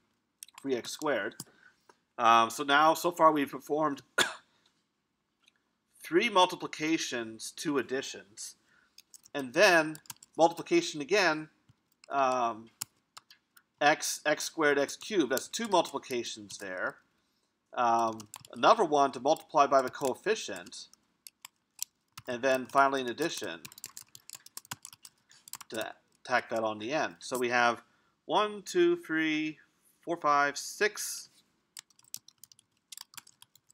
<coughs> 3x squared. Um, so now, so far we've performed <coughs> three multiplications, two additions, and then multiplication again, um, x, x squared, x cubed, that's two multiplications there. Um, another one to multiply by the coefficient, and then finally an addition to tack that on the end. So we have one, two, three, four, five, six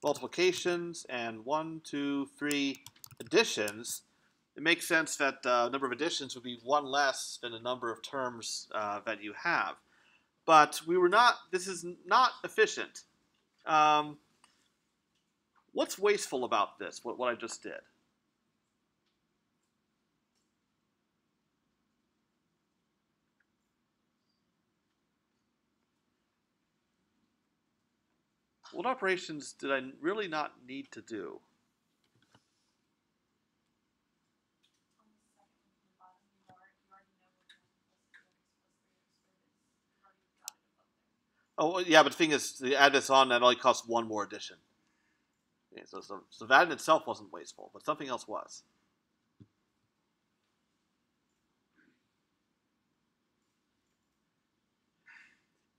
multiplications and one, two, three additions. It makes sense that the uh, number of additions would be one less than the number of terms uh, that you have. But we were not, this is not efficient. Um, what's wasteful about this, what, what I just did? What operations did I really not need to do? Oh yeah, but the thing is, to add this on, that only costs one more addition. Okay, so, so, so that in itself wasn't wasteful, but something else was.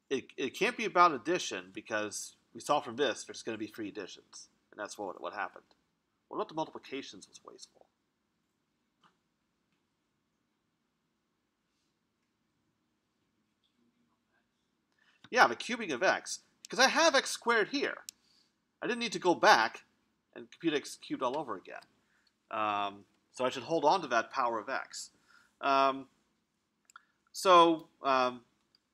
It, it can't be about addition because we saw from this there's going to be three additions, and that's what, what happened. What about the multiplications was wasteful? Yeah, the cubing of x, because I have x squared here. I didn't need to go back and compute x cubed all over again. Um, so I should hold on to that power of x. Um, so, um,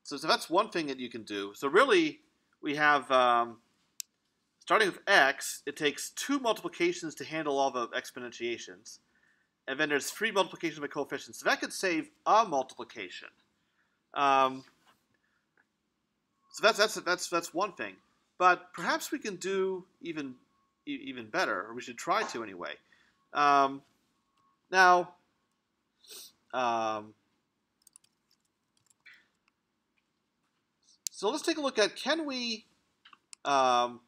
so, so that's one thing that you can do. So really, we have, um, starting with x, it takes two multiplications to handle all the exponentiations. And then there's three multiplications by coefficients. So that could save a multiplication. Um, so that's, that's, that's, that's one thing. But perhaps we can do even, even better, or we should try to anyway. Um, now, um, So let's take a look at can we um,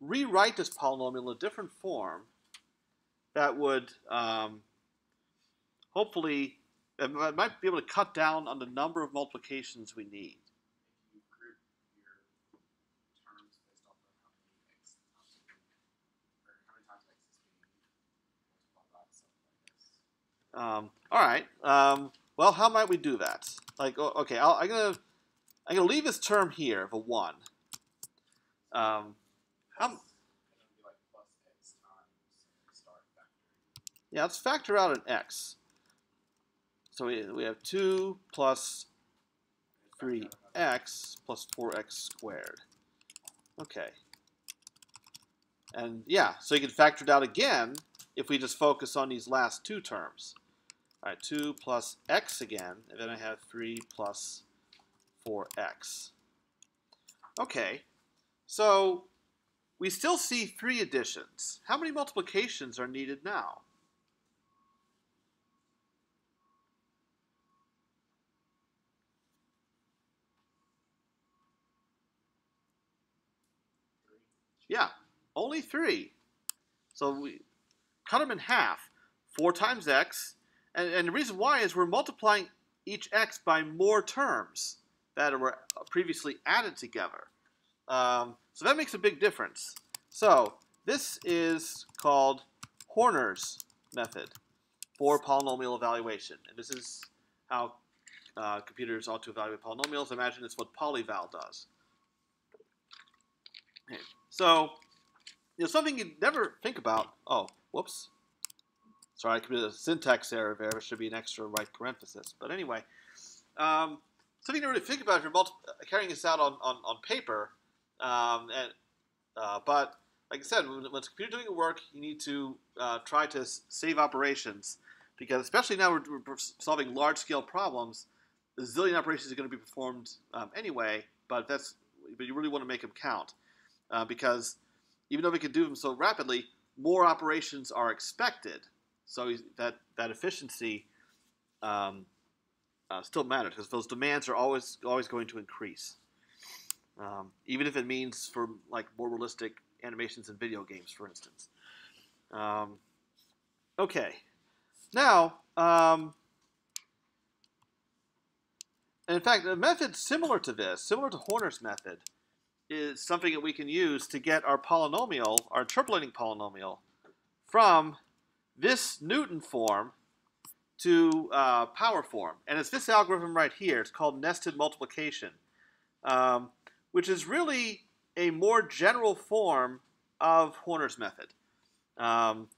rewrite this polynomial in a different form that would um, hopefully might be able to cut down on the number of multiplications we need. If you group your terms based off of how many x times you or how many times x is being multiplied by something like this. Um, all right. Um, well, how might we do that? Like, okay, I'll, I'm gonna I'm gonna leave this term here a one. Um, How x yeah, let's factor out an x. So we, we have two plus another 3x plus 4x squared. Okay. And yeah, so you can factor it out again if we just focus on these last two terms. All right, 2 plus x again, and then I have 3 plus 4x. Okay, so we still see three additions. How many multiplications are needed now? Yeah, only three. So we cut them in half. Four times x. And, and the reason why is we're multiplying each x by more terms that were previously added together. Um, so that makes a big difference. So this is called Horner's method for polynomial evaluation. And this is how uh, computers ought to evaluate polynomials. Imagine it's what polyval does. Okay. So, you know, something you'd never think about. Oh, whoops. Sorry, I committed a syntax error there. There should be an extra right parenthesis. But anyway, um, something to really think about if you're multi- carrying this out on, on, on paper. Um, and, uh, but like I said, when, when it's computer doing work, you need to uh, try to save operations because especially now we're, we're solving large-scale problems. The zillion operations are going to be performed um, anyway, but that's but you really want to make them count uh, because even though we can do them so rapidly, more operations are expected. So that that efficiency um, uh, still matters because those demands are always always going to increase, um, even if it means for like more realistic animations in video games, for instance. Um, okay, now. Um, and in fact, a method similar to this, similar to Horner's method, is something that we can use to get our polynomial, our interpolating polynomial, from this Newton form to uh, power form. And it's this algorithm right here. It's called nested multiplication, um, which is really a more general form of Horner's method, um,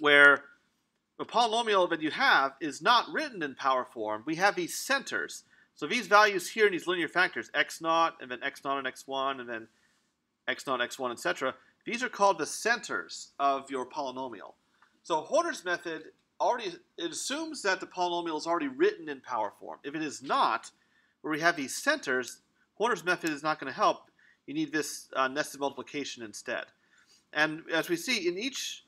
where the polynomial that you have is not written in power form. We have these centers. So these values here in these linear factors, x naught, and then x naught and x1, and then x naught, x1, etc., these are called the centers of your polynomial. So Horner's method already it assumes that the polynomial is already written in power form. If it is not, where we have these centers, Horner's method is not going to help. You need this uh, nested multiplication instead. And as we see, in each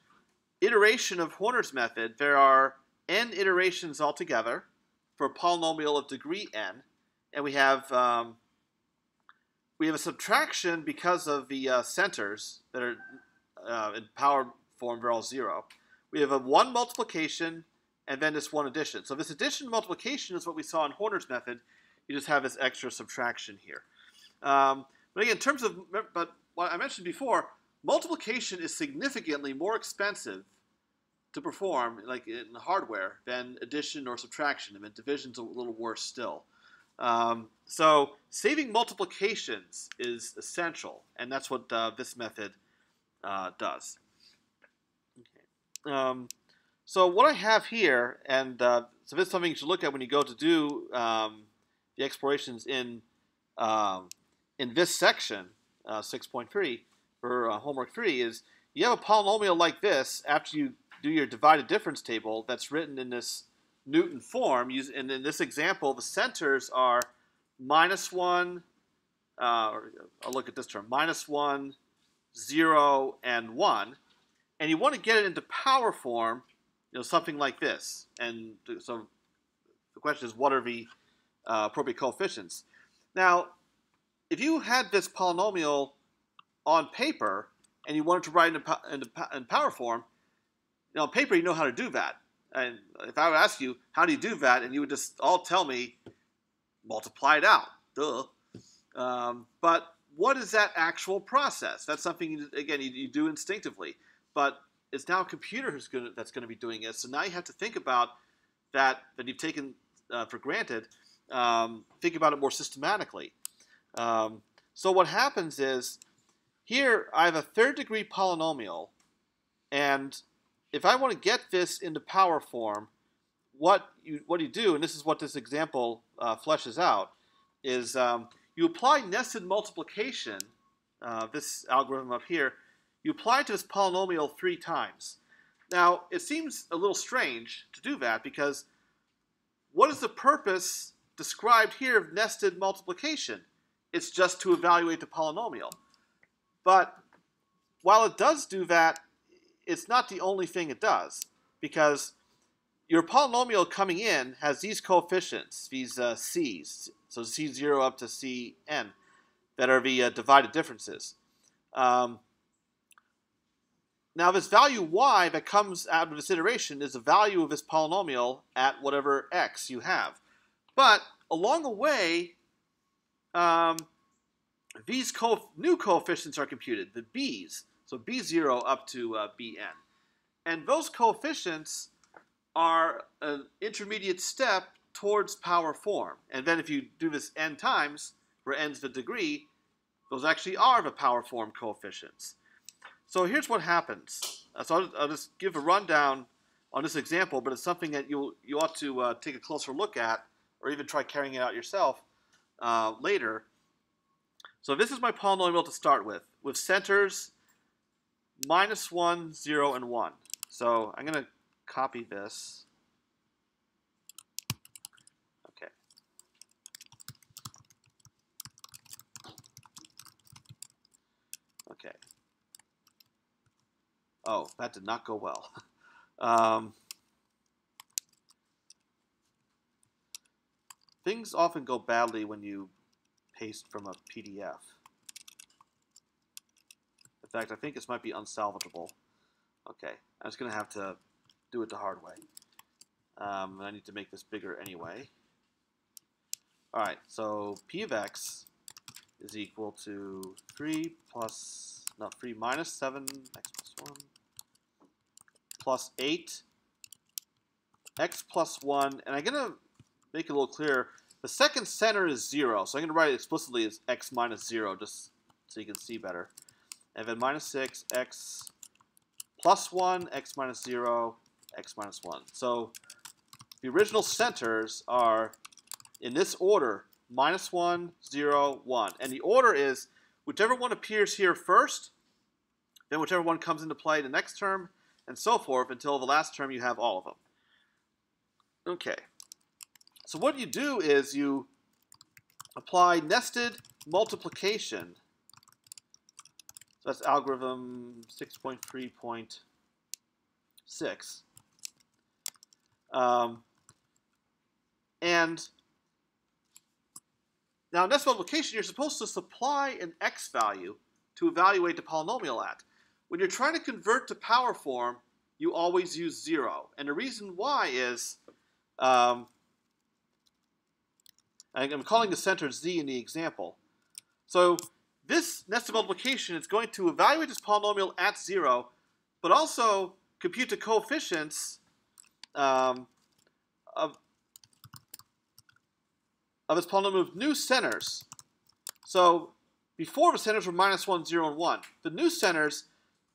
iteration of Horner's method, there are n iterations altogether for a polynomial of degree n, and we have um, we have a subtraction because of the uh, centers that are uh, in power form. They're all zero. We have a one multiplication and then this one addition. So this addition multiplication is what we saw in Horner's method. You just have this extra subtraction here. Um, but again, in terms of but what I mentioned before, multiplication is significantly more expensive to perform, like in hardware, than addition or subtraction. I mean, division's a little worse still. Um, so saving multiplications is essential, and that's what uh, this method uh, does. Um, so what I have here, and uh, so this is something you should look at when you go to do um, the explorations in um, in this section, uh, 6.3 for uh, homework 3, is you have a polynomial like this after you do your divided difference table that's written in this Newton form. And in this example, the centers are minus 1, uh, or I'll look at this term, minus 1, 0, and 1. And you want to get it into power form, you know, something like this. And so the question is, what are the uh, appropriate coefficients? Now, if you had this polynomial on paper and you wanted to write it in, in, power form, you know, on paper you know how to do that. And if I would ask you, how do you do that? And you would just all tell me, multiply it out. Duh. Um, but what is that actual process? That's something, again, you, you do instinctively. But it's now a computer gonna, that's going to be doing it. So now you have to think about that that you've taken uh, for granted. Um, think about it more systematically. Um, so what happens is here I have a third degree polynomial, and if I want to get this into power form, what you what you do, and this is what this example uh, fleshes out, is um, you apply nested multiplication, uh, this algorithm up here, you apply it to this polynomial three times. Now, it seems a little strange to do that because what is the purpose described here of nested multiplication? It's just to evaluate the polynomial. But while it does do that, it's not the only thing it does because your polynomial coming in has these coefficients, these uh, c's, so c0 up to cn, that are the uh, divided differences. Um, now, this value y that comes out of this iteration is the value of this polynomial at whatever x you have. But along the way, um, these co new coefficients are computed, the b's, so b0 up to uh, bn. And those coefficients are an intermediate step towards power form. And then if you do this n times, where n's the degree, those actually are the power form coefficients. So here's what happens. Uh, so I'll, I'll, just give a rundown on this example, but it's something that you you ought to uh, take a closer look at, or even try carrying it out yourself uh, later. So this is my polynomial to start with, with centers minus 1, 0, and 1. So I'm going to copy this. Okay. Okay. Oh, that did not go well. <laughs> Um, things often go badly when you paste from a PDF. In fact, I think this might be unsalvageable. Okay, I'm just going to have to do it the hard way. Um, I need to make this bigger anyway. Alright, so p of x is equal to 3 plus, not 3 minus 7, x 1, plus 8, x plus 1, and I'm going to make it a little clearer. The second center is 0, so I'm going to write it explicitly as x minus 0, just so you can see better. And then minus 6, x plus 1, x minus 0, x minus 1. So the original centers are in this order, minus 1, 0, 1. And the order is whichever one appears here first, then whichever one comes into play the next term, and so forth until the last term you have all of them. Okay. So what you do is you apply nested multiplication. So that's algorithm 6.3.6. Um, and now nested multiplication, you're supposed to supply an x value to evaluate the polynomial at. When you're trying to convert to power form, you always use 0. And the reason why is, um, I'm calling the center z in the example. So this nested multiplication is going to evaluate this polynomial at 0, but also compute the coefficients um, of, of polynomial with new centers. So before the centers were minus 1, 0, and 1. The new centers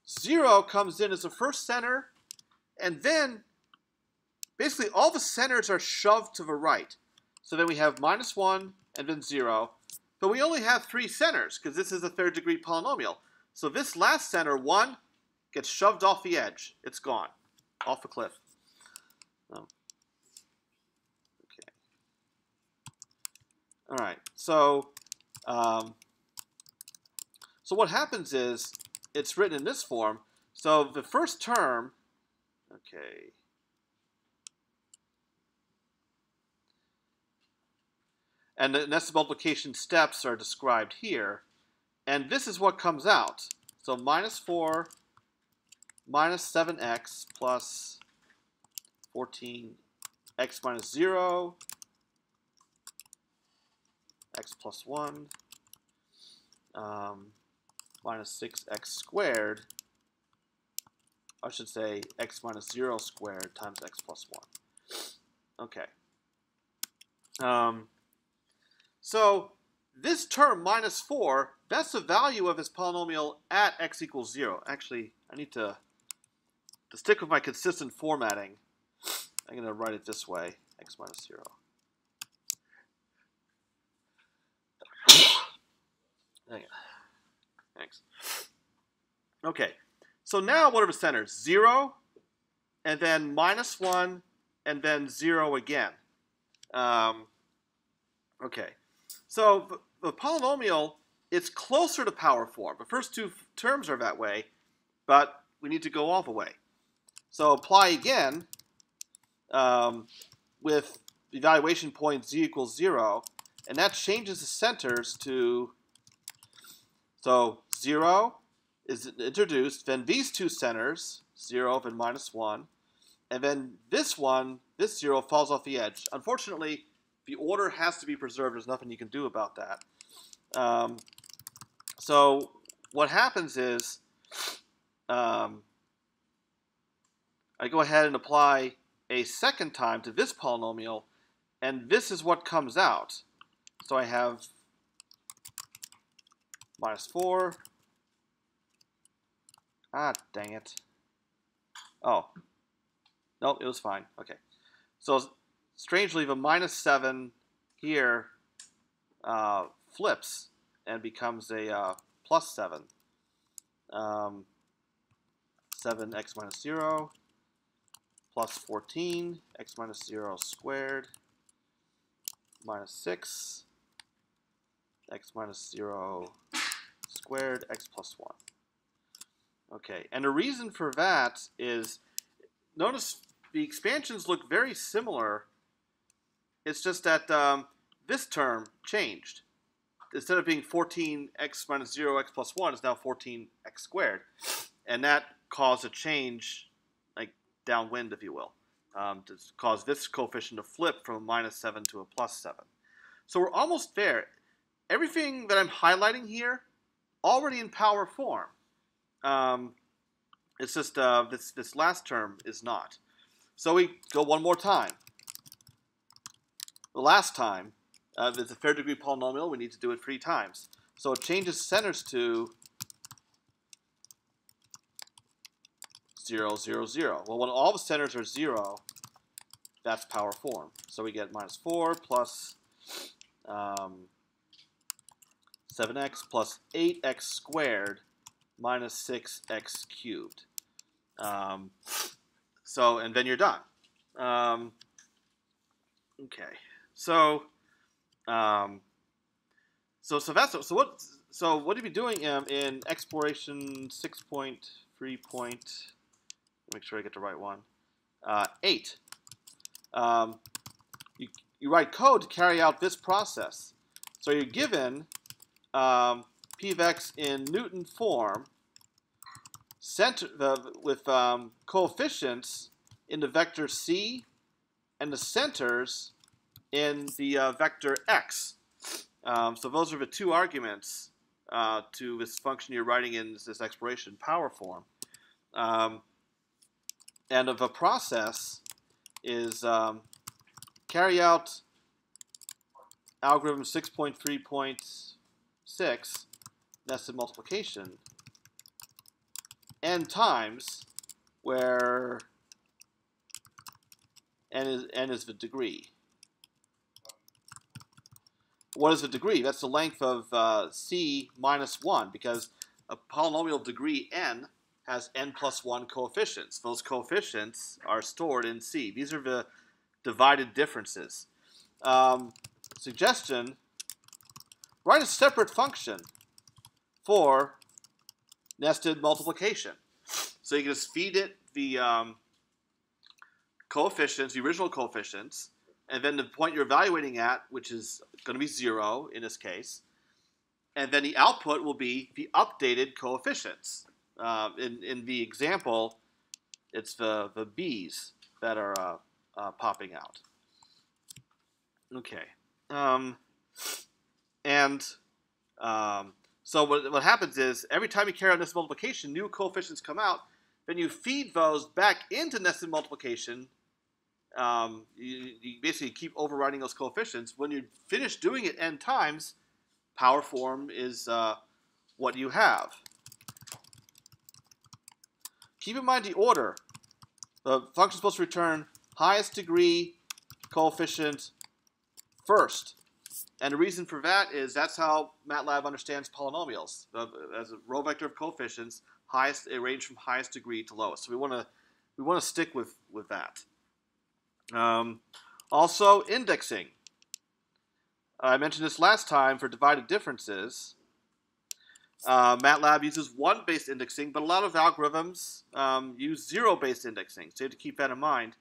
0 comes in as the first center, and then basically all the centers are shoved to the right. So then we have minus 1 and then 0. But we only have three centers because this is a third degree polynomial. So this last center, 1, gets shoved off the edge. It's gone. Off the cliff. Oh. Okay. All right. So, um, so what happens is it's written in this form. So the first term, okay. And the nested multiplication steps are described here. And this is what comes out. So minus 4 minus 7x plus 14 x minus 0 x plus 1 um, minus 6x squared I should say x minus 0 squared times x plus 1 okay. Um, so this term minus 4 that's the value of his polynomial at x equals 0 actually I need to to stick with my consistent formatting, I'm going to write it this way, x minus 0. Okay, so now what are the centers? 0, and then minus 1, and then 0 again. Um, okay, so the, the polynomial, it's closer to power form. The first two terms are that way, but we need to go all the way. So apply again um, with evaluation point z equals 0, and that changes the centers to, so 0 is introduced, then these two centers, 0 and minus 1, and then this one, this 0 falls off the edge. Unfortunately, the order has to be preserved. There's nothing you can do about that. Um, so what happens is, um, I go ahead and apply a second time to this polynomial, and this is what comes out. So I have minus 4. Ah, dang it. Oh. Nope, it was fine. Okay. So strangely, the minus 7 here uh, flips and becomes a uh, plus 7. Um, 7x minus 0 plus 14, x minus 0 squared, minus 6, x minus 0 squared, x plus 1. Okay, and the reason for that is, notice the expansions look very similar. It's just that um, this term changed. Instead of being 14x minus 0, x plus 1, it's now 14x squared. And that caused a change like downwind, if you will, um, to cause this coefficient to flip from a minus 7 to a plus 7. So we're almost there. Everything that I'm highlighting here, already in power form. Um, it's just uh, this, this last term is not. So we go one more time. The last time, uh, it's a fair degree polynomial, we need to do it three times. So it changes centers to 0, 0, 0. Well, when all the centers are 0, that's power form. So we get minus 4 plus, um, 7x plus 8x squared minus 6x cubed. Um, so, and then you're done. Um, okay, so, um, so, so so what, so what are you doing um, in exploration 6.3 point, make sure I get the right one. Uh, eight. Um, you, you write code to carry out this process. So you're given um, p of x in Newton form center, the, with um, coefficients in the vector c and the centers in the uh, vector x. Um, so those are the two arguments uh, to this function you're writing in this exploration power form. Um, and of a process is um, carry out algorithm 6.3.6 nested multiplication n times where n is, n is the degree. What is the degree? That's the length of uh, c minus 1 because a polynomial degree n has n plus 1 coefficients. Those coefficients are stored in C. These are the divided differences. Um, suggestion, write a separate function for nested multiplication. So you can just feed it the um, coefficients, the original coefficients, and then the point you're evaluating at, which is going to be zero in this case, and then the output will be the updated coefficients. Uh, in, in the example, it's the, the b's that are uh, uh, popping out. Okay. Um, and um, so what, what happens is every time you carry out nested multiplication, new coefficients come out. Then you feed those back into nested multiplication. Um, you, you basically keep overriding those coefficients. When you finish doing it n times, power form is uh, what you have. Keep in mind the order. The function is supposed to return highest degree coefficient first. And the reason for that is that's how MATLAB understands polynomials. As a row vector of coefficients, highest a range from highest degree to lowest. So we want to we want to stick with with that. Um, also, indexing. I mentioned this last time for divided differences. Uh, MATLAB uses one-based indexing, but a lot of algorithms um, use zero-based indexing. So you have to keep that in mind.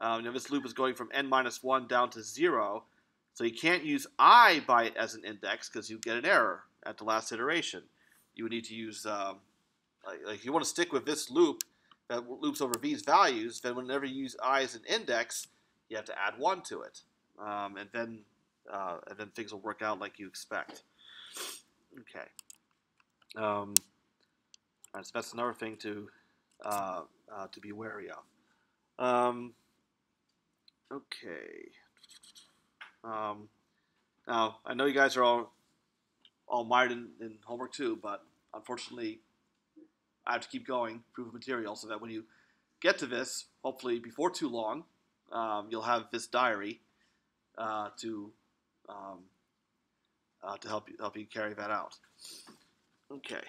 Um, you know, this loop is going from n minus 1 down to 0. So you can't use i by it as an index because you get an error at the last iteration. You would need to use, um, like, like if you want to stick with this loop that loops over v's values, then whenever you use i as an index, you have to add 1 to it. Um, and then uh, and then things will work out like you expect. Okay. Um, so that's another thing to uh, uh, to be wary of. Um, okay. Um, now I know you guys are all all mired in, in homework too, but unfortunately, I have to keep going, proof of material, so that when you get to this, hopefully before too long, um, you'll have this diary uh, to um, uh, to help you help you carry that out. Okay.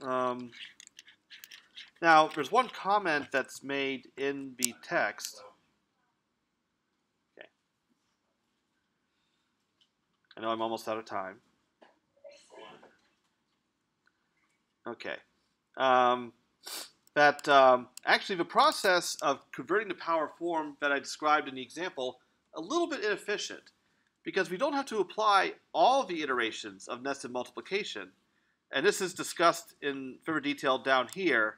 Um, now, there's one comment that's made in the text. Okay. I know I'm almost out of time. Okay. Um, that um, actually the process of converting to power form that I described in the example a little bit inefficient because we don't have to apply all the iterations of nested multiplication. And this is discussed in further detail down here,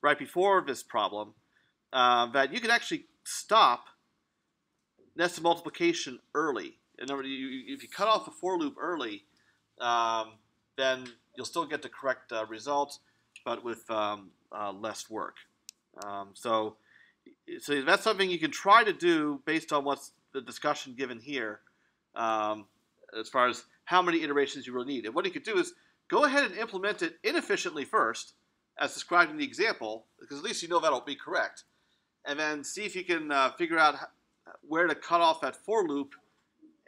right before this problem, uh, that you can actually stop nested multiplication early. In words, you, if you cut off the for loop early, um, then you'll still get the correct uh, result, but with um, uh, less work. Um, so, so that's something you can try to do based on what's the discussion given here um, as far as how many iterations you really need. And what you could do is go ahead and implement it inefficiently first, as described in the example, because at least you know that'll be correct, and then see if you can uh, figure out where to cut off that for loop,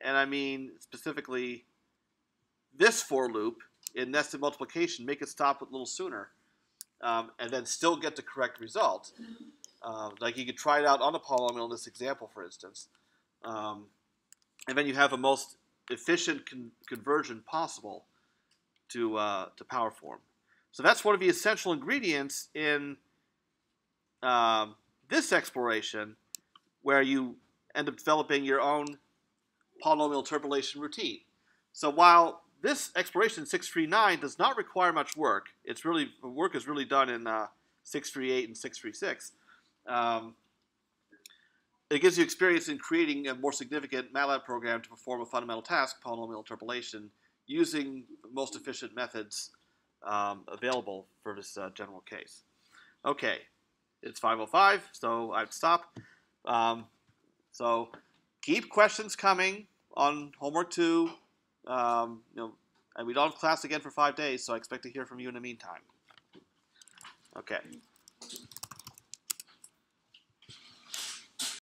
and I mean specifically this for loop in nested multiplication, make it stop a little sooner, um, and then still get the correct result. Uh, like you could try it out on a polynomial in this example, for instance. Um, and then you have a most efficient con- conversion possible to uh, to power form. So that's one of the essential ingredients in um, this exploration, where you end up developing your own polynomial interpolation routine. So while this exploration 639 does not require much work, it's really the work is really done in uh, 638 and 636. Um, it gives you experience in creating a more significant MATLAB program to perform a fundamental task, polynomial interpolation, using the most efficient methods um, available for this uh, general case. Okay, it's 5.05, so I'd stop. Um, so keep questions coming on homework two. Um, you know, and we don't have class again for five days, so I expect to hear from you in the meantime. Okay.